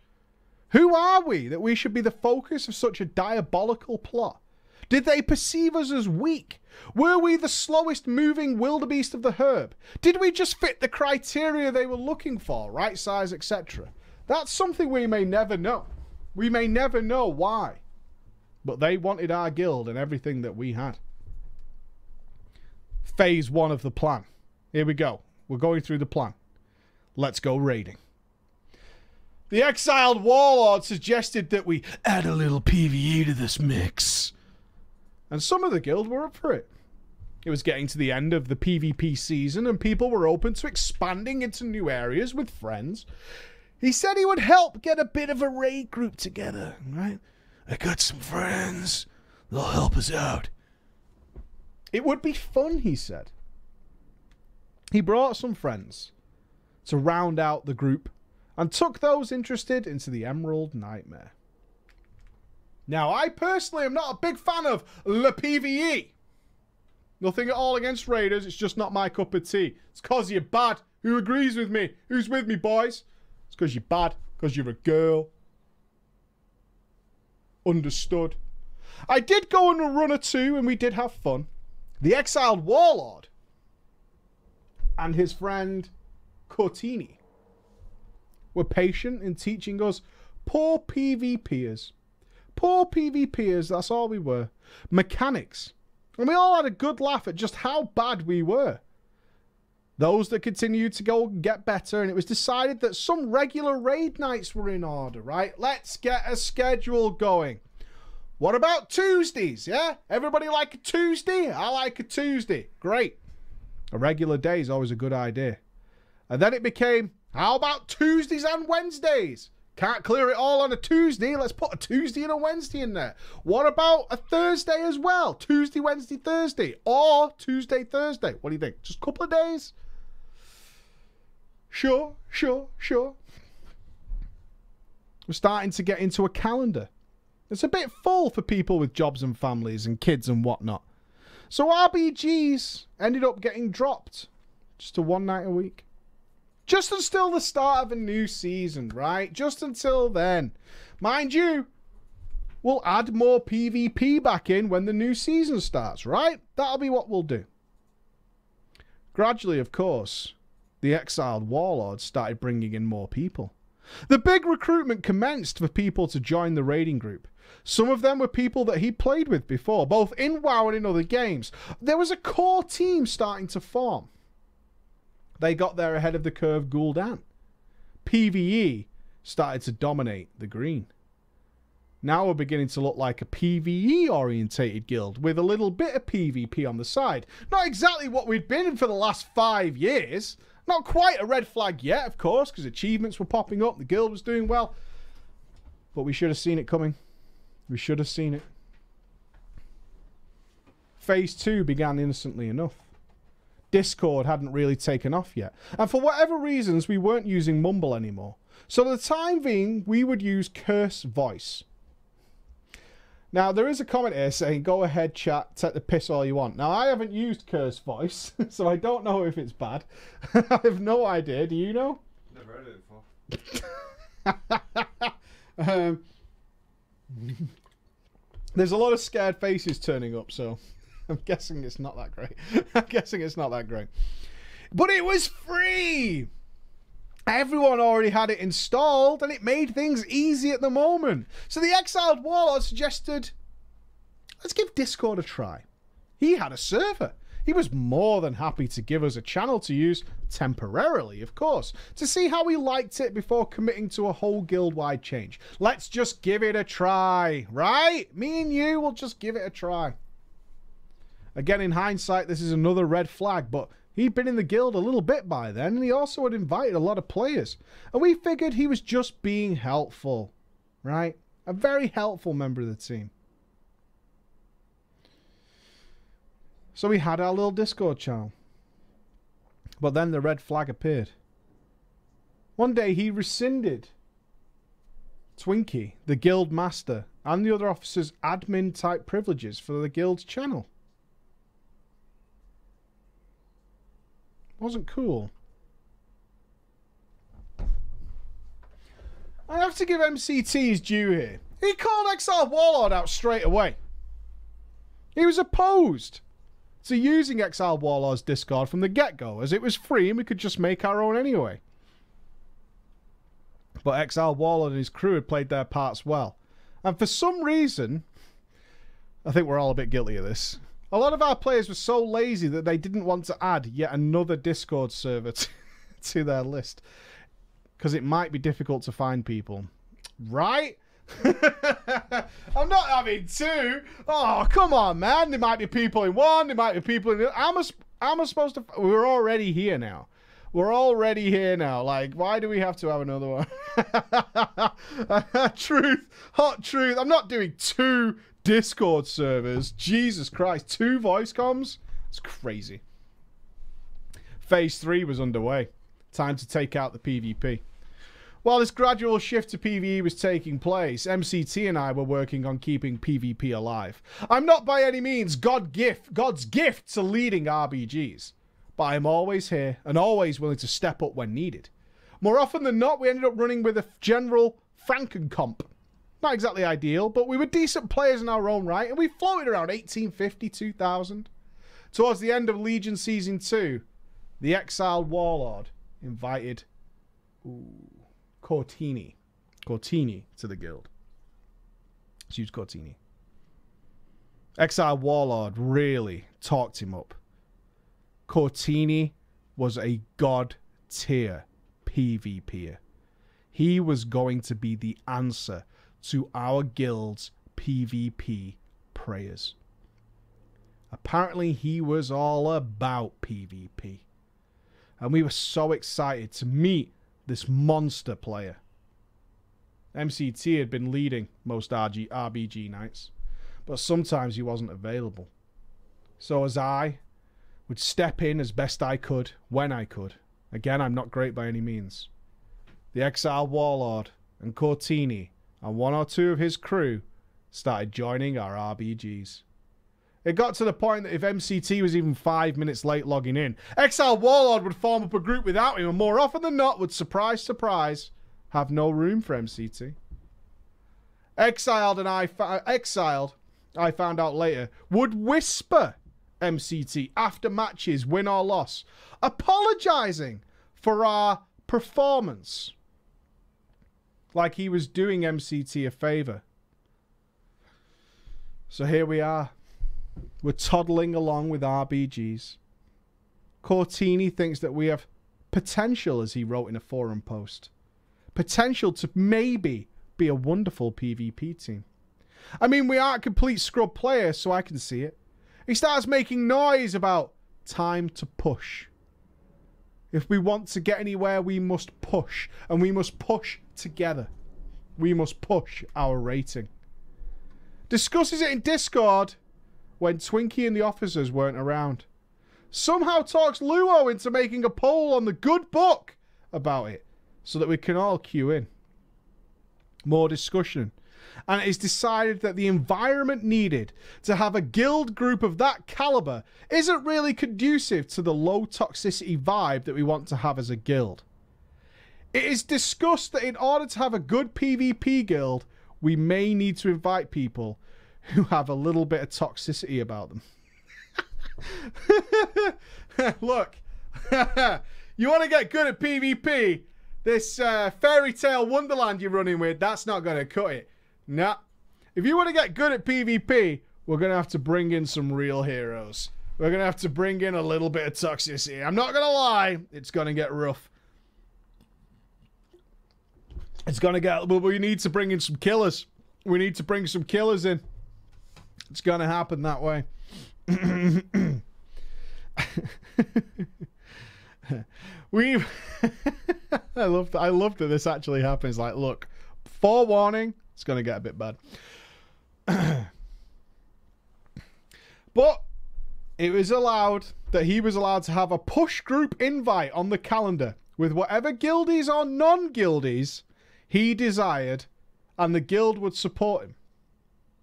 Who are we that we should be the focus of such a diabolical plot? Did they perceive us as weak? Were we the slowest moving wildebeest of the herb? Did we just fit the criteria they were looking for, right size, etc.? That's something we may never know. We may never know why. But they wanted our guild and everything that we had. Phase one of the plan. Here we go. We're going through the plan. Let's go raiding. The exiled warlord suggested that we add a little PvE to this mix. And some of the guild were up for it. It was getting to the end of the PvP season, and people were open to expanding into new areas with friends. He said he would help get a bit of a raid group together, right? I got some friends. They'll help us out. It would be fun, he said. He brought some friends to round out the group and took those interested into the Emerald Nightmare. Now, I personally am not a big fan of Le PvE. Nothing at all against Raiders, it's just not my cup of tea. It's cause you're bad. Who agrees with me? Who's with me, boys? Because you're bad, because you're a girl. Understood. I did go on a run or two and we did have fun. The exiled warlord and his friend Cortini were patient in teaching us poor PvPers. Poor PvPers, that's all we were. Mechanics. And we all had a good laugh at just how bad we were. Those that continued to go get better, and it was decided that some regular raid nights were in order, right? Let's get a schedule going. What about Tuesdays? Yeah? Everybody like a Tuesday? I like a Tuesday. Great. A regular day is always a good idea. And then it became, how about Tuesdays and Wednesdays? Can't clear it all on a Tuesday. Let's put a Tuesday and a Wednesday in there. What about a Thursday as well? Tuesday, Wednesday, Thursday. Or Tuesday, Thursday. What do you think? Just a couple of days? Sure, sure, sure. We're starting to get into a calendar. It's a bit full for people with jobs and families and kids and whatnot. So RBGs ended up getting dropped just to one night a week. Just until the start of a new season, right? Just until then. Mind you, we'll add more PvP back in when the new season starts, right? That'll be what we'll do. Gradually, of course, the exiled warlords started bringing in more people. The big recruitment commenced for people to join the raiding group. Some of them were people that he played with before, both in WoW and in other games. There was a core team starting to form. They got there ahead of the curve Gul'dan. PvE started to dominate the green. Now we're beginning to look like a PvE orientated guild with a little bit of PvP on the side. Not exactly what we'd been in for the last five years. Not quite a red flag yet, of course, because achievements were popping up, the guild was doing well. But we should have seen it coming. We should have seen it. Phase 2 began innocently enough. Discord hadn't really taken off yet. And for whatever reasons, we weren't using Mumble anymore. So the time being, we would use Curse Voice. Now, there is a comment here saying, go ahead, chat, take the piss all you want. Now, I haven't used Curse Voice, so I don't know if it's bad. I have no idea. Do you know? Never heard it before. um, there's a lot of scared faces turning up, so I'm guessing it's not that great. I'm guessing it's not that great. But it was free! Everyone already had it installed, and it made things easy at the moment. So the exiled warlord suggested, let's give Discord a try. He had a server. He was more than happy to give us a channel to use, temporarily, of course, to see how we liked it before committing to a whole guild wide change. Let's just give it a try, right? Me and you will just give it a try. Again, in hindsight, this is another red flag, but he'd been in the guild a little bit by then, and he also had invited a lot of players. And we figured he was just being helpful, right? A very helpful member of the team. So we had our little Discord channel. But then the red flag appeared. One day he rescinded Twinkie, the guild master, and the other officers' admin type privileges for the guild's channel. Wasn't cool. I have to give MCT his due here. He called Exile Warlord out straight away. He was opposed to using Exile Warlord's Discord from the get go, as it was free and we could just make our own anyway. But Exile Warlord and his crew had played their parts well. And for some reason, I think we're all a bit guilty of this. A lot of our players were so lazy that they didn't want to add yet another Discord server to, to their list. Because it might be difficult to find people. Right? I'm not having two. Oh, come on, man. There might be people in one. There might be people in. How am I, how am I supposed to? We're already here now. We're already here now. Like, why do we have to have another one? truth, hot truth. I'm not doing two Discord servers. Jesus Christ, two voice comms. It's crazy. Phase three was underway. Time to take out the PvP. While this gradual shift to PvE was taking place, MCT and I were working on keeping PvP alive. I'm not by any means God gift, God's gift to leading RBGs, but I'm always here and always willing to step up when needed. More often than not, we ended up running with a general Frankencomp. Not exactly ideal, but we were decent players in our own right, and we floated around 1850, 2000. Towards the end of Legion Season 2, the exiled warlord invited ooh, Cortini. Cortini to the guild. Let's Cortini. Exiled Warlord really talked him up. Cortini was a god tier PvPer. He was going to be the answer to our guild's PvP prayers. Apparently, he was all about PvP. And we were so excited to meet this monster player. MCT had been leading most RG, RBG nights, but sometimes he wasn't available. So as I would step in as best I could when I could, Again, I'm not great by any means. The exiled warlord and Cortini and one or two of his crew started joining our RBGs. It got to the point that if MCT was even five minutes late logging in, Exiled Warlord would form up a group without him and more often than not would, surprise, surprise, have no room for MCT. Exiled and I, Exiled, I found out later, would whisper MCT after matches, win or loss, apologizing for our performance. Like he was doing MCT a favor. So here we are. We're toddling along with RBGs. Cortini thinks that we have potential, as he wrote in a forum post. Potential to maybe be a wonderful PvP team. I mean, we aren't complete scrub players, so I can see it. He starts making noise about time to push. If we want to get anywhere, we must push, and we must push together. We must push our rating. Discusses it in Discord when Twinkie and the officers weren't around. Somehow talks Luo into making a poll on the good book about it so that we can all queue in. More discussion. And it is decided that the environment needed to have a guild group of that caliber isn't really conducive to the low toxicity vibe that we want to have as a guild. It is discussed that in order to have a good PvP guild, we may need to invite people who have a little bit of toxicity about them. Look, you want to get good at PvP? This uh, fairy tale wonderland you're running with, that's not going to cut it. Nah. If you want to get good at PvP, we're going to have to bring in some real heroes. We're going to have to bring in a little bit of toxicity. I'm not going to lie, it's going to get rough. It's going to get, but we need to bring in some killers. We need to bring some killers in. It's going to happen that way. we I love I love that this actually happens. Like, look, forewarning, it's going to get a bit bad. but it was allowed that he was allowed to have a push group invite on the calendar with whatever guildies or non-guildies he desired, and the guild would support him.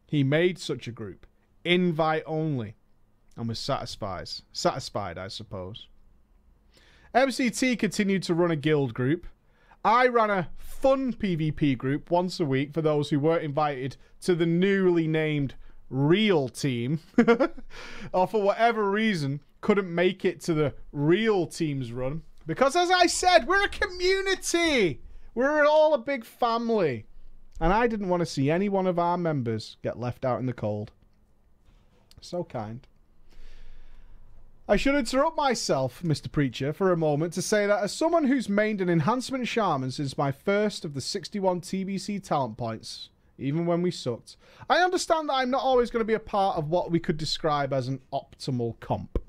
He made such a group, invite only, and was satisfied. Satisfied, I suppose. MCT continued to run a guild group. I ran a fun PvP group once a week for those who weren't invited to the newly named real team, or for whatever reason couldn't make it to the real team's run. Because as I said, we're a community. We're all a big family and I didn't want to see any one of our members get left out in the cold. So kind. I should interrupt myself, Mr. Preacher, for a moment to say that as someone who's mained an enhancement shaman since my first of the 61 TBC talent points, even when we sucked, I understand that I'm not always going to be a part of what we could describe as an optimal comp.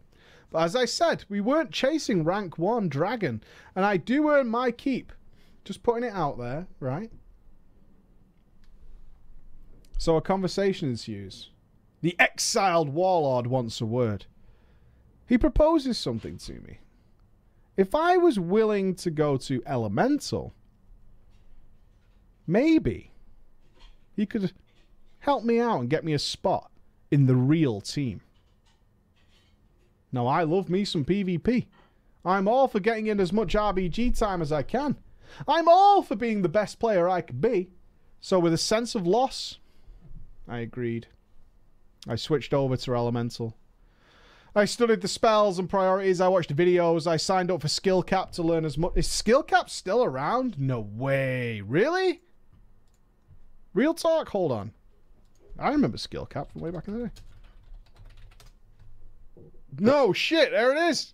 But as I said, we weren't chasing rank 1 dragon, and I do earn my keep. Just putting it out there, right? So a conversation ensues. The exiled warlord wants a word. He proposes something to me. If I was willing to go to Elemental, maybe he could help me out and get me a spot in the real team. Now, I love me some PvP. I'm all for getting in as much RBG time as I can. I'm all for being the best player I could be. So, with a sense of loss, I agreed. I switched over to Elemental. I studied the spells and priorities. I watched videos. I signed up for Skill Cap to learn as much. Is Skill Cap still around? No way. Really? Real talk? Hold on. I remember Skill Cap from way back in the day. No, shit. There it is.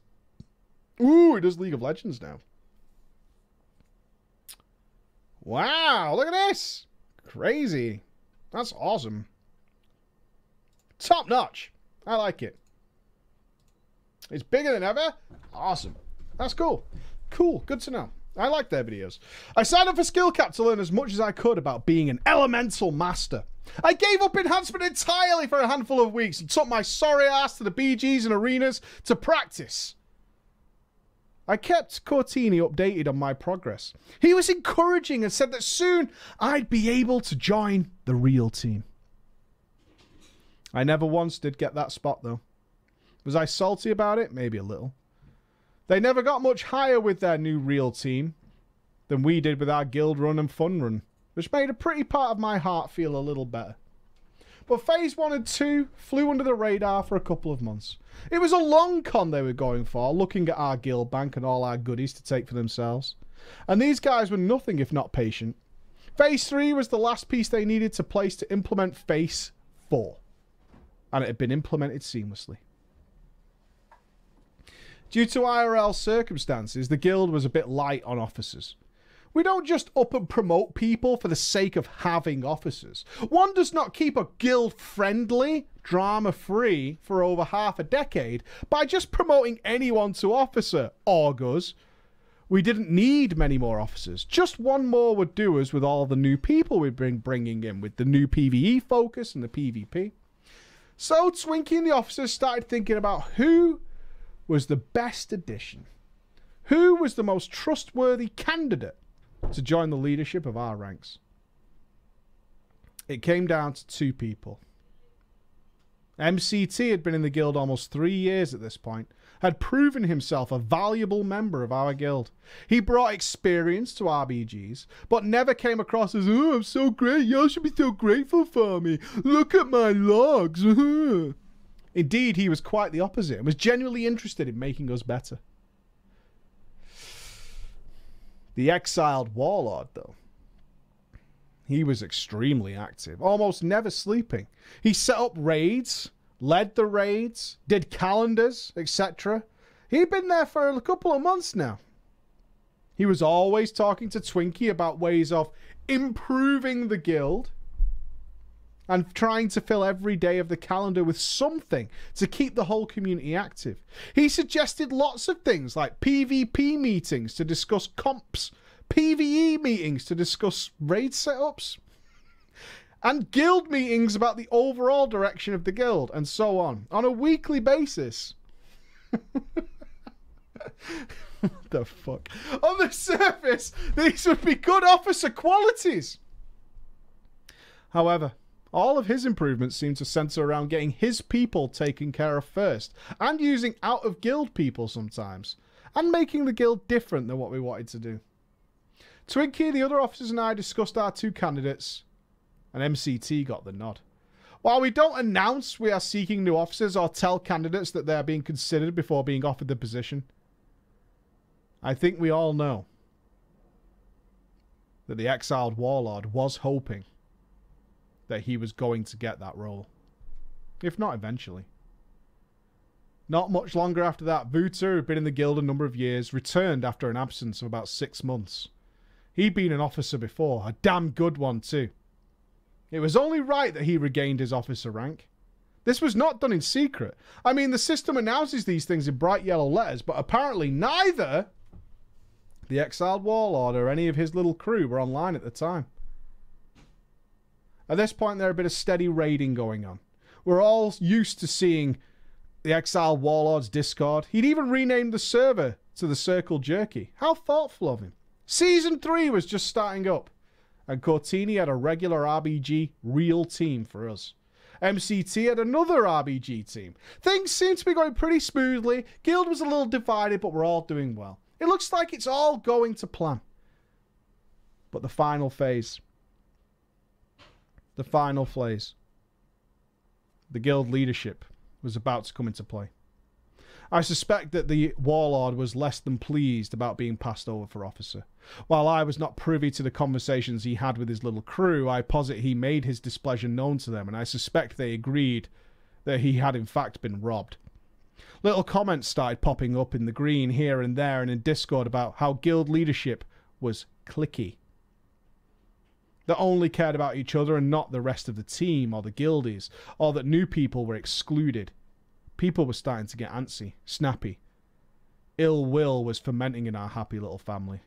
Ooh, it does League of Legends now. Wow, look at this. Crazy. That's awesome. Top notch. I like it. It's bigger than ever. Awesome. That's cool. Cool. Good to know. I like their videos. I signed up for Skill Cap to learn as much as I could about being an elemental master. I gave up enhancement entirely for a handful of weeks and took my sorry ass to the BGs and arenas to practice. I kept Cortini updated on my progress. He was encouraging and said that soon I'd be able to join the real team. I never once did get that spot though. Was I salty about it? Maybe a little. They never got much higher with their new real team than we did with our guild run and fun run, which made a pretty part of my heart feel a little better. But phase one and two flew under the radar for a couple of months. It was a long con they were going for, looking at our guild bank and all our goodies to take for themselves. And these guys were nothing if not patient. Phase three was the last piece they needed to place to implement phase four. And it had been implemented seamlessly. Due to IRL circumstances, the guild was a bit light on officers. We don't just up and promote people for the sake of having officers. One does not keep a guild friendly, drama free for over half a decade by just promoting anyone to officer, augurs. We didn't need many more officers. Just one more would do us with all the new people we bring bringing in, with the new PVE focus and the PvP. So Twinkie and the officers started thinking about who was the best addition. Who was the most trustworthy candidate to join the leadership of our ranks. It came down to two people. MCT had been in the guild almost three years at this point, had proven himself a valuable member of our guild. He brought experience to RBGs, but never came across as, oh, I'm so great, y'all should be so grateful for me. Look at my logs. Uh-huh. Indeed, he was quite the opposite and was genuinely interested in making us better. The exiled warlord, though, he was extremely active, almost never sleeping. He set up raids, led the raids, did calendars, etc. He'd been there for a couple of months now. He was always talking to Twinkie about ways of improving the guild and trying to fill every day of the calendar with something to keep the whole community active. He suggested lots of things like PvP meetings to discuss comps, PvE meetings to discuss raid setups, and guild meetings about the overall direction of the guild, and so on, on a weekly basis. what the fuck? On the surface, these would be good officer qualities. However, all of his improvements seem to center around getting his people taken care of first, and using out of guild people sometimes, and making the guild different than what we wanted to do. Twinkie, the other officers, and I discussed our two candidates, and MCT got the nod. While we don't announce we are seeking new officers or tell candidates that they are being considered before being offered the position, I think we all know that the exiled warlord was hoping that he was going to get that role. If not eventually. Not much longer after that, Vuta, who had been in the guild a number of years, returned after an absence of about six months. He'd been an officer before, a damn good one too. It was only right that he regained his officer rank. This was not done in secret. I mean, the system announces these things in bright yellow letters, but apparently neither the exiled warlord or any of his little crew were online at the time. At this point, there a bit of steady raiding going on. We're all used to seeing the Exile Warlord's Discord. He'd even renamed the server to the Circle Jerky. How thoughtful of him. Season 3 was just starting up, and Cortini had a regular RBG real team for us. MCT had another RBG team. Things seemed to be going pretty smoothly. Guild was a little divided, but we're all doing well. It looks like it's all going to plan. But the final phase the final phase. The guild leadership was about to come into play. I suspect that the warlord was less than pleased about being passed over for officer. While I was not privy to the conversations he had with his little crew, I posit he made his displeasure known to them, and I suspect they agreed that he had in fact been robbed. Little comments started popping up in the green here and there and in Discord about how guild leadership was cliquey that only cared about each other and not the rest of the team or the guildies, or that new people were excluded. People were starting to get antsy, snappy. Ill will was fermenting in our happy little family.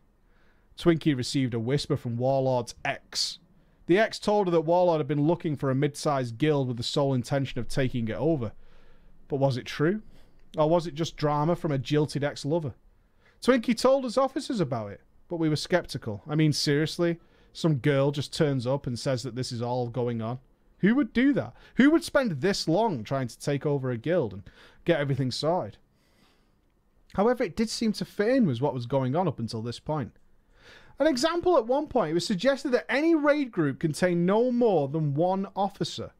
Twinkie received a whisper from Warlord's ex. The ex told her that Warlord had been looking for a mid sized guild with the sole intention of taking it over. But was it true? Or was it just drama from a jilted ex lover? Twinkie told us officers about it, but we were skeptical. I mean, seriously? Some girl just turns up and says that this is all going on? Who would do that? Who would spend this long trying to take over a guild and get everything sorted? However, it did seem to fit in with what was going on up until this point. An example at one point, it was suggested that any raid group contained no more than one officer.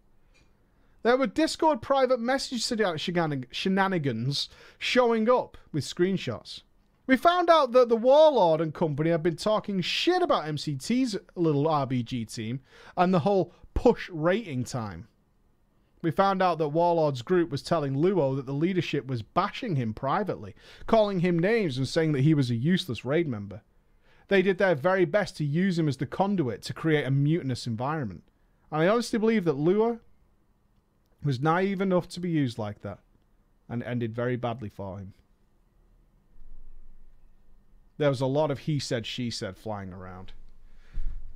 There were Discord private message shenanigans showing up with screenshots. We found out that the Warlord and company had been talking shit about MCT's little RBG team and the whole push rating time. We found out that Warlord's group was telling Luo that the leadership was bashing him privately, calling him names and saying that he was a useless raid member. They did their very best to use him as the conduit to create a mutinous environment. And I honestly believe that Luo was naive enough to be used like that and ended very badly for him. There was a lot of he said, she said flying around.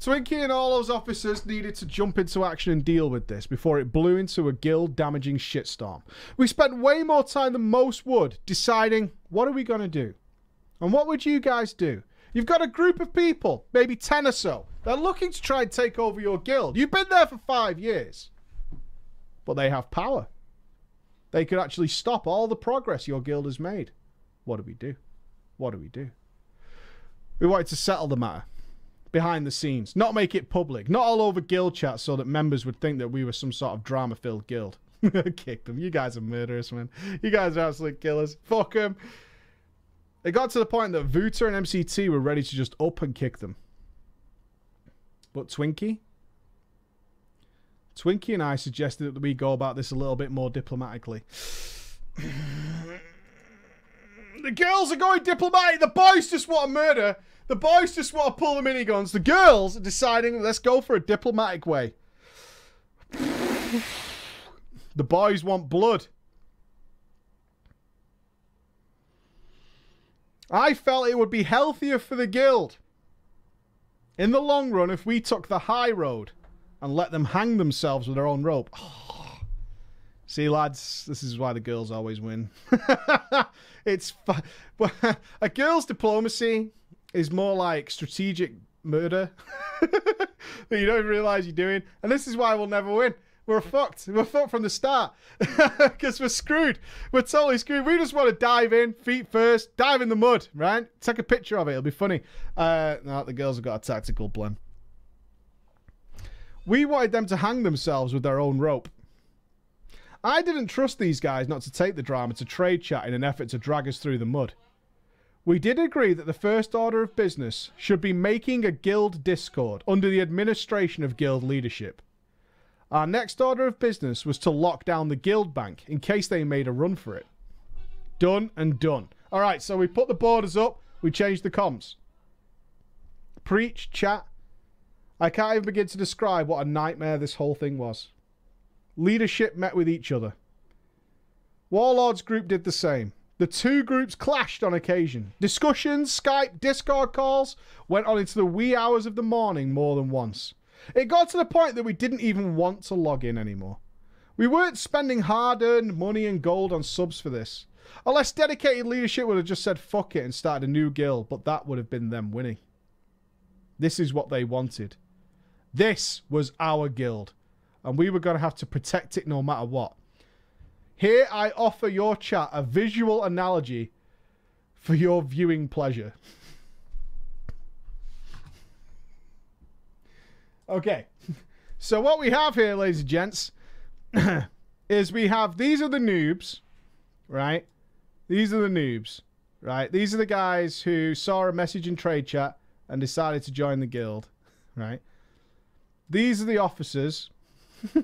Twinkie and all those officers needed to jump into action and deal with this before it blew into a guild damaging shitstorm. We spent way more time than most would deciding what are we going to do? And what would you guys do? You've got a group of people, maybe 10 or so, they're looking to try and take over your guild. You've been there for five years, but they have power. They could actually stop all the progress your guild has made. What do we do? What do we do? We wanted to settle the matter behind the scenes, not make it public, not all over guild chat so that members would think that we were some sort of drama filled guild. Kick them. You guys are murderers, man. You guys are absolute killers. Fuck them. It got to the point that Vuta and MCT were ready to just up and kick them. But Twinkie? Twinkie and I suggested that we go about this a little bit more diplomatically. The girls are going diplomatic. The boys just want to murder. The boys just want to pull the miniguns. The girls are deciding, let's go for a diplomatic way. the boys want blood. I felt it would be healthier for the guild in the long run if we took the high road and let them hang themselves with their own rope. See, lads, this is why the girls always win. it's a girl's diplomacy is more like strategic murder that you don't realize you're doing. And this is why we'll never win. We're fucked. We're fucked from the start because we're screwed. We're totally screwed. We just want to dive in, feet first, dive in the mud, right? Take a picture of it. It'll be funny. Uh, no, the girls have got a tactical plan. We wanted them to hang themselves with their own rope. I didn't trust these guys not to take the drama to trade chat in an effort to drag us through the mud. We did agree that the first order of business should be making a guild discord under the administration of guild leadership. Our next order of business was to lock down the guild bank in case they made a run for it. Done and done. All right, so we put the borders up, we changed the comms. Preach, chat. I can't even begin to describe what a nightmare this whole thing was. Leadership met with each other. Warlord's group did the same. The two groups clashed on occasion. Discussions, Skype, Discord calls went on into the wee hours of the morning more than once. It got to the point that we didn't even want to log in anymore. We weren't spending hard earned money and gold on subs for this. A less dedicated leadership would have just said fuck it and started a new guild, but that would have been them winning. This is what they wanted. This was our guild, and we were going to have to protect it no matter what. Here I offer your chat a visual analogy for your viewing pleasure. okay. So what we have here, ladies and gents, is we have these are the noobs, right? These are the noobs, right? These are the guys who saw a message in trade chat and decided to join the guild, right? These are the officers.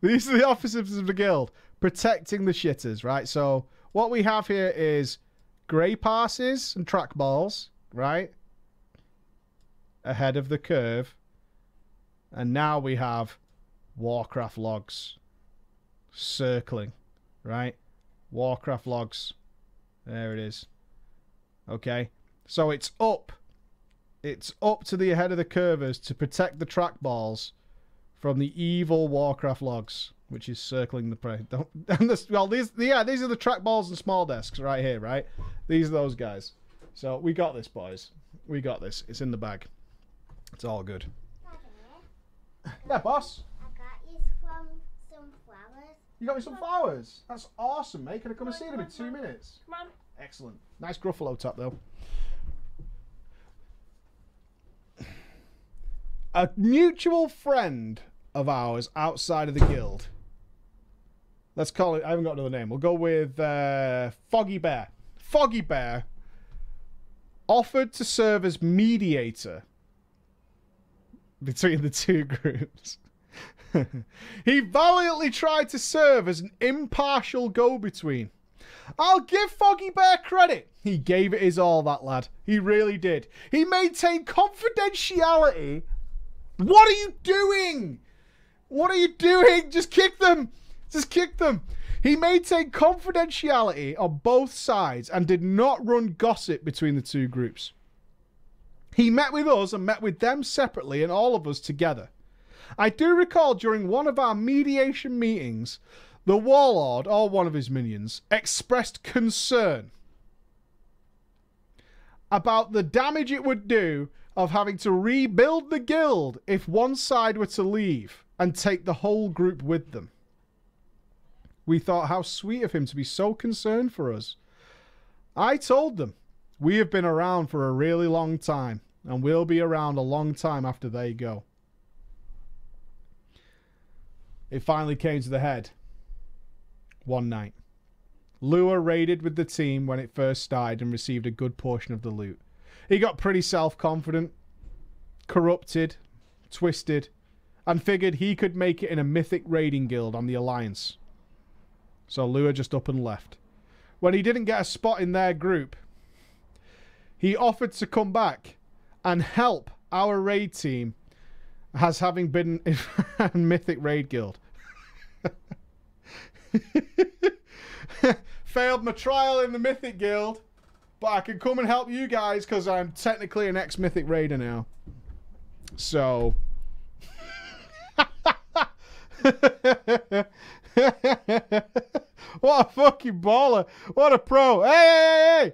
These are the officers of the guild protecting the shitters, right? So what we have here is grey parses and trackballs, right? Ahead of the curve. And now we have Warcraft logs circling, right? Warcraft logs. There it is. Okay. So it's up. It's up to the head of the curvers to protect the trackballs from the evil Warcraft logs, which is circling the prey. Don't, and this, well, these yeah, these are the trackballs and small desks right here, right? These are those guys. So we got this, boys. We got this. It's in the bag. It's all good. Yeah, boss. I got you from some flowers. You got me some flowers. That's awesome, mate. Can I come and see them in two minutes? Come on. Excellent. Nice Gruffalo top, though. A mutual friend of ours outside of the guild. Let's call it. I haven't got another name. We'll go with uh, Foggy Bear. Foggy Bear offered to serve as mediator between the two groups. he valiantly tried to serve as an impartial go between. I'll give Foggy Bear credit. He gave it his all, that lad. He really did. He maintained confidentiality. What are you doing? What are you doing? Just kick them. Just kick them. He maintained confidentiality on both sides and did not run gossip between the two groups. He met with us and met with them separately and all of us together. I do recall during one of our mediation meetings, the warlord, or one of his minions, expressed concern about the damage it would do of having to rebuild the guild if one side were to leave and take the whole group with them. We thought how sweet of him to be so concerned for us. I told them, we have been around for a really long time, and we'll be around a long time after they go. It finally came to the head one night. Lua raided with the team when it first died and received a good portion of the loot. He got pretty self confident, corrupted, twisted, and figured he could make it in a mythic raiding guild on the Alliance. So Lua just up and left. When he didn't get a spot in their group, he offered to come back and help our raid team as having been in Mythic Raid Guild. Failed my trial in the Mythic Guild, but I can come and help you guys because I'm technically an ex Mythic Raider now. So. what a fucking baller. What a pro. Hey, hey, hey, hey.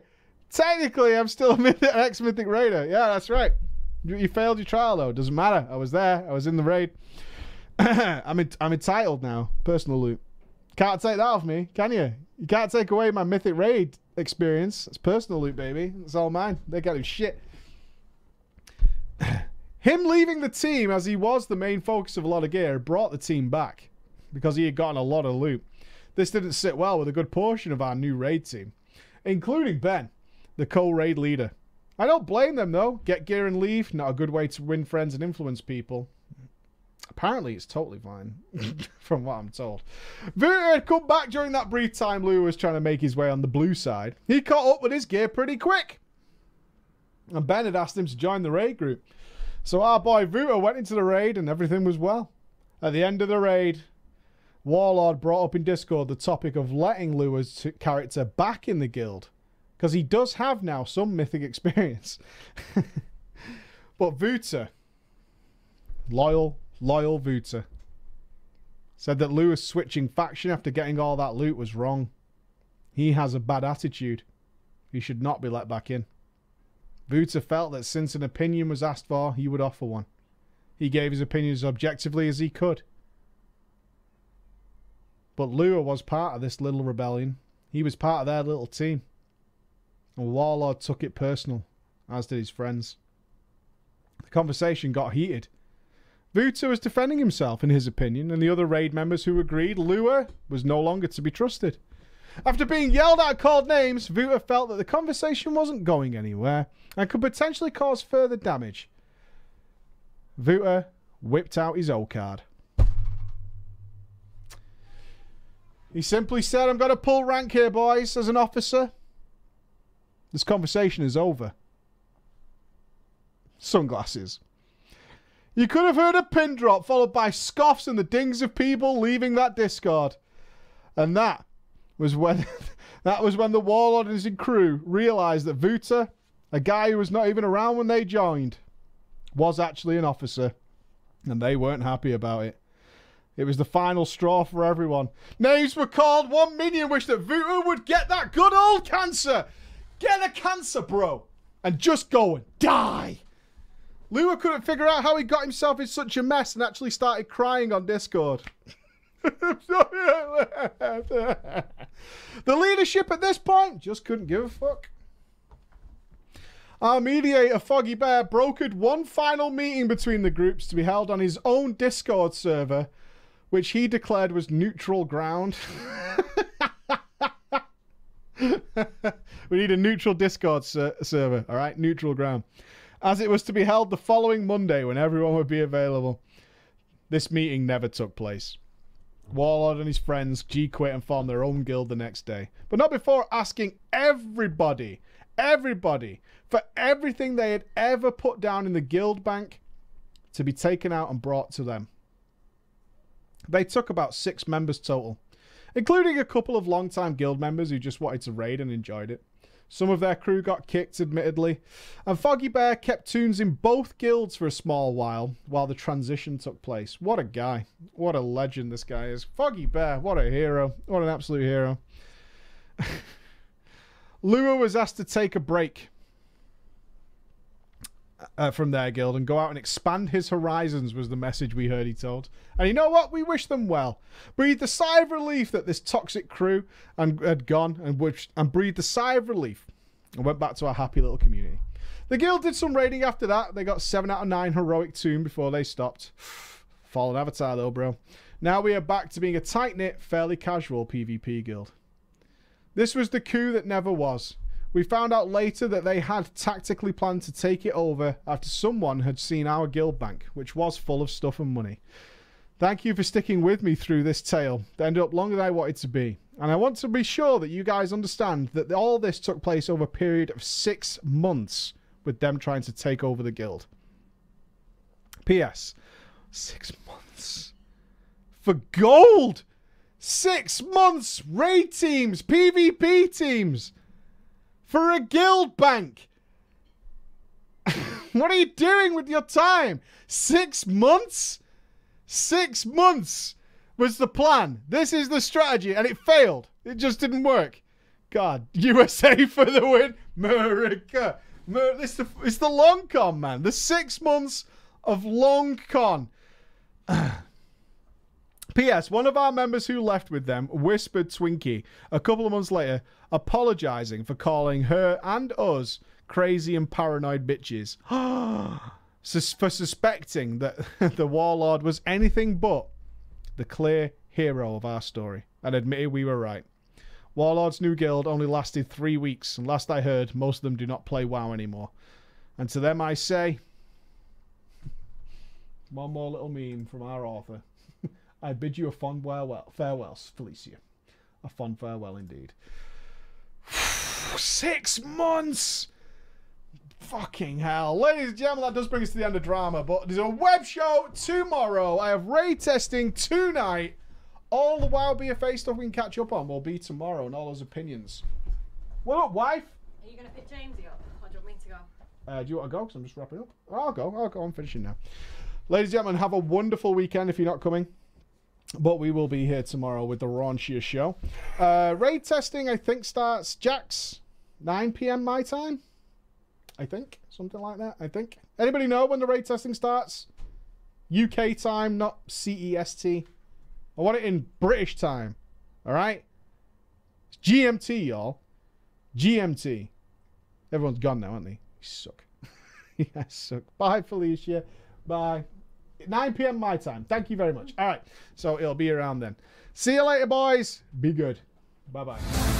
Technically, I'm still an ex Mythic Raider. Yeah, that's right. You, you failed your trial, though. Doesn't matter. I was there. I was in the raid. I'm, in, I'm entitled now. Personal loot. Can't take that off me, can you? You can't take away my Mythic Raid experience. It's personal loot, baby. It's all mine. They got him shit. Him leaving the team as he was the main focus of a lot of gear brought the team back because he had gotten a lot of loot. This didn't sit well with a good portion of our new raid team, including Ben, the co-raid leader. I don't blame them though. Get gear and leave, not a good way to win friends and influence people. Apparently, it's totally fine, from what I'm told. Vuta had come back during that brief time Lou was trying to make his way on the blue side. He caught up with his gear pretty quick. And Ben had asked him to join the raid group. So our boy Vuta went into the raid and everything was well. At the end of the raid, Warlord brought up in Discord the topic of letting Lua's character back in the guild. Because he does have now some mythic experience. but Vuta, loyal, loyal Vuta, said that Lua's switching faction after getting all that loot was wrong. He has a bad attitude. He should not be let back in. Vuta felt that since an opinion was asked for, he would offer one. He gave his opinion as objectively as he could. But Lua was part of this little rebellion. He was part of their little team. And Warlord took it personal, as did his friends. The conversation got heated. Vuta was defending himself, in his opinion, and the other raid members who agreed Lua was no longer to be trusted. After being yelled at called names, Vuta felt that the conversation wasn't going anywhere and could potentially cause further damage. Vuta whipped out his O card. He simply said, I'm going to pull rank here, boys, as an officer. This conversation is over. Sunglasses. You could have heard a pin drop followed by scoffs and the dings of people leaving that Discord. And that was when that was when the warlord and his crew realized that Vuta, a guy who was not even around when they joined, was actually an officer. And they weren't happy about it. It was the final straw for everyone. Names were called. One minion wished that Voodoo would get that good old cancer. Get a cancer, bro. And just go and die. Lua couldn't figure out how he got himself in such a mess and actually started crying on Discord. the leadership at this point just couldn't give a fuck. Our mediator, Foggy Bear, brokered one final meeting between the groups to be held on his own Discord server, which he declared was neutral ground. we need a neutral Discord ser- server, all right? Neutral ground. As it was to be held the following Monday when everyone would be available. This meeting never took place. Warlord and his friends G quit and formed their own guild the next day. But not before asking everybody, everybody, for everything they had ever put down in the guild bank to be taken out and brought to them. They took about six members total, including a couple of long-time guild members who just wanted to raid and enjoyed it. Some of their crew got kicked, admittedly, and Foggy Bear kept toons in both guilds for a small while while the transition took place. What a guy. What a legend this guy is. Foggy Bear, what a hero. What an absolute hero. Lua was asked to take a break uh, from their guild and go out and expand his horizons was the message we heard he told. And you know what? We wish them well. Breathed a sigh of relief that this toxic crew and had gone and which and breathed a sigh of relief and went back to our happy little community. The guild did some raiding after that. They got 7 out of 9 heroic tomb before they stopped. Fallen avatar though, bro. Now we are back to being a tight-knit, fairly casual PvP guild. This was the coup that never was. We found out later that they had tactically planned to take it over after someone had seen our guild bank, which was full of stuff and money. Thank you for sticking with me through this tale that ended up longer than I wanted to be. And I want to be sure that you guys understand that all this took place over a period of six months with them trying to take over the guild. P.S. Six months. For gold! Six months! Raid teams! PvP teams! For a guild bank! what are you doing with your time? Six months? Six months was the plan. This is the strategy, and it failed. It just didn't work. God, USA for the win. America. Mer- it's, the, it's the long con, man. The six months of long con. P.S. One of our members who left with them whispered Twinkie a couple of months later, apologizing for calling her and us crazy and paranoid bitches. Sus- for suspecting that the warlord was anything but the clear hero of our story, and admitted we were right. Warlord's new guild only lasted three weeks, and last I heard, most of them do not play WoW anymore. And to them I say, one more little meme from our author. I bid you a fond farewell, farewell, Felicia. A fond farewell indeed. Six months! Fucking hell. Ladies and gentlemen, that does bring us to the end of drama, but there's a web show tomorrow. I have raid testing tonight. All the WoW BFA stuff we can catch up on will be tomorrow and all those opinions. What up, wife? Are you going to pick Jamesy up? Or do you want me to go? Uh, do you want to go? Because I'm just wrapping up. I'll go. I'll go. I'm finishing now. Ladies and gentlemen, have a wonderful weekend if you're not coming. But we will be here tomorrow with the raunchier show. Uh, raid testing, I think, starts Jax 9 p.m. my time. I think something like that. I think. Anybody know when the raid testing starts? UK time, not CEST. I want it in British time. All right. It's GMT, y'all. GMT. Everyone's gone now, aren't they? You suck. you suck. Bye, Felicia. Bye. 9 p.m. my time. Thank you very much. All right. So it'll be around then. See you later, boys. Be good. Bye bye.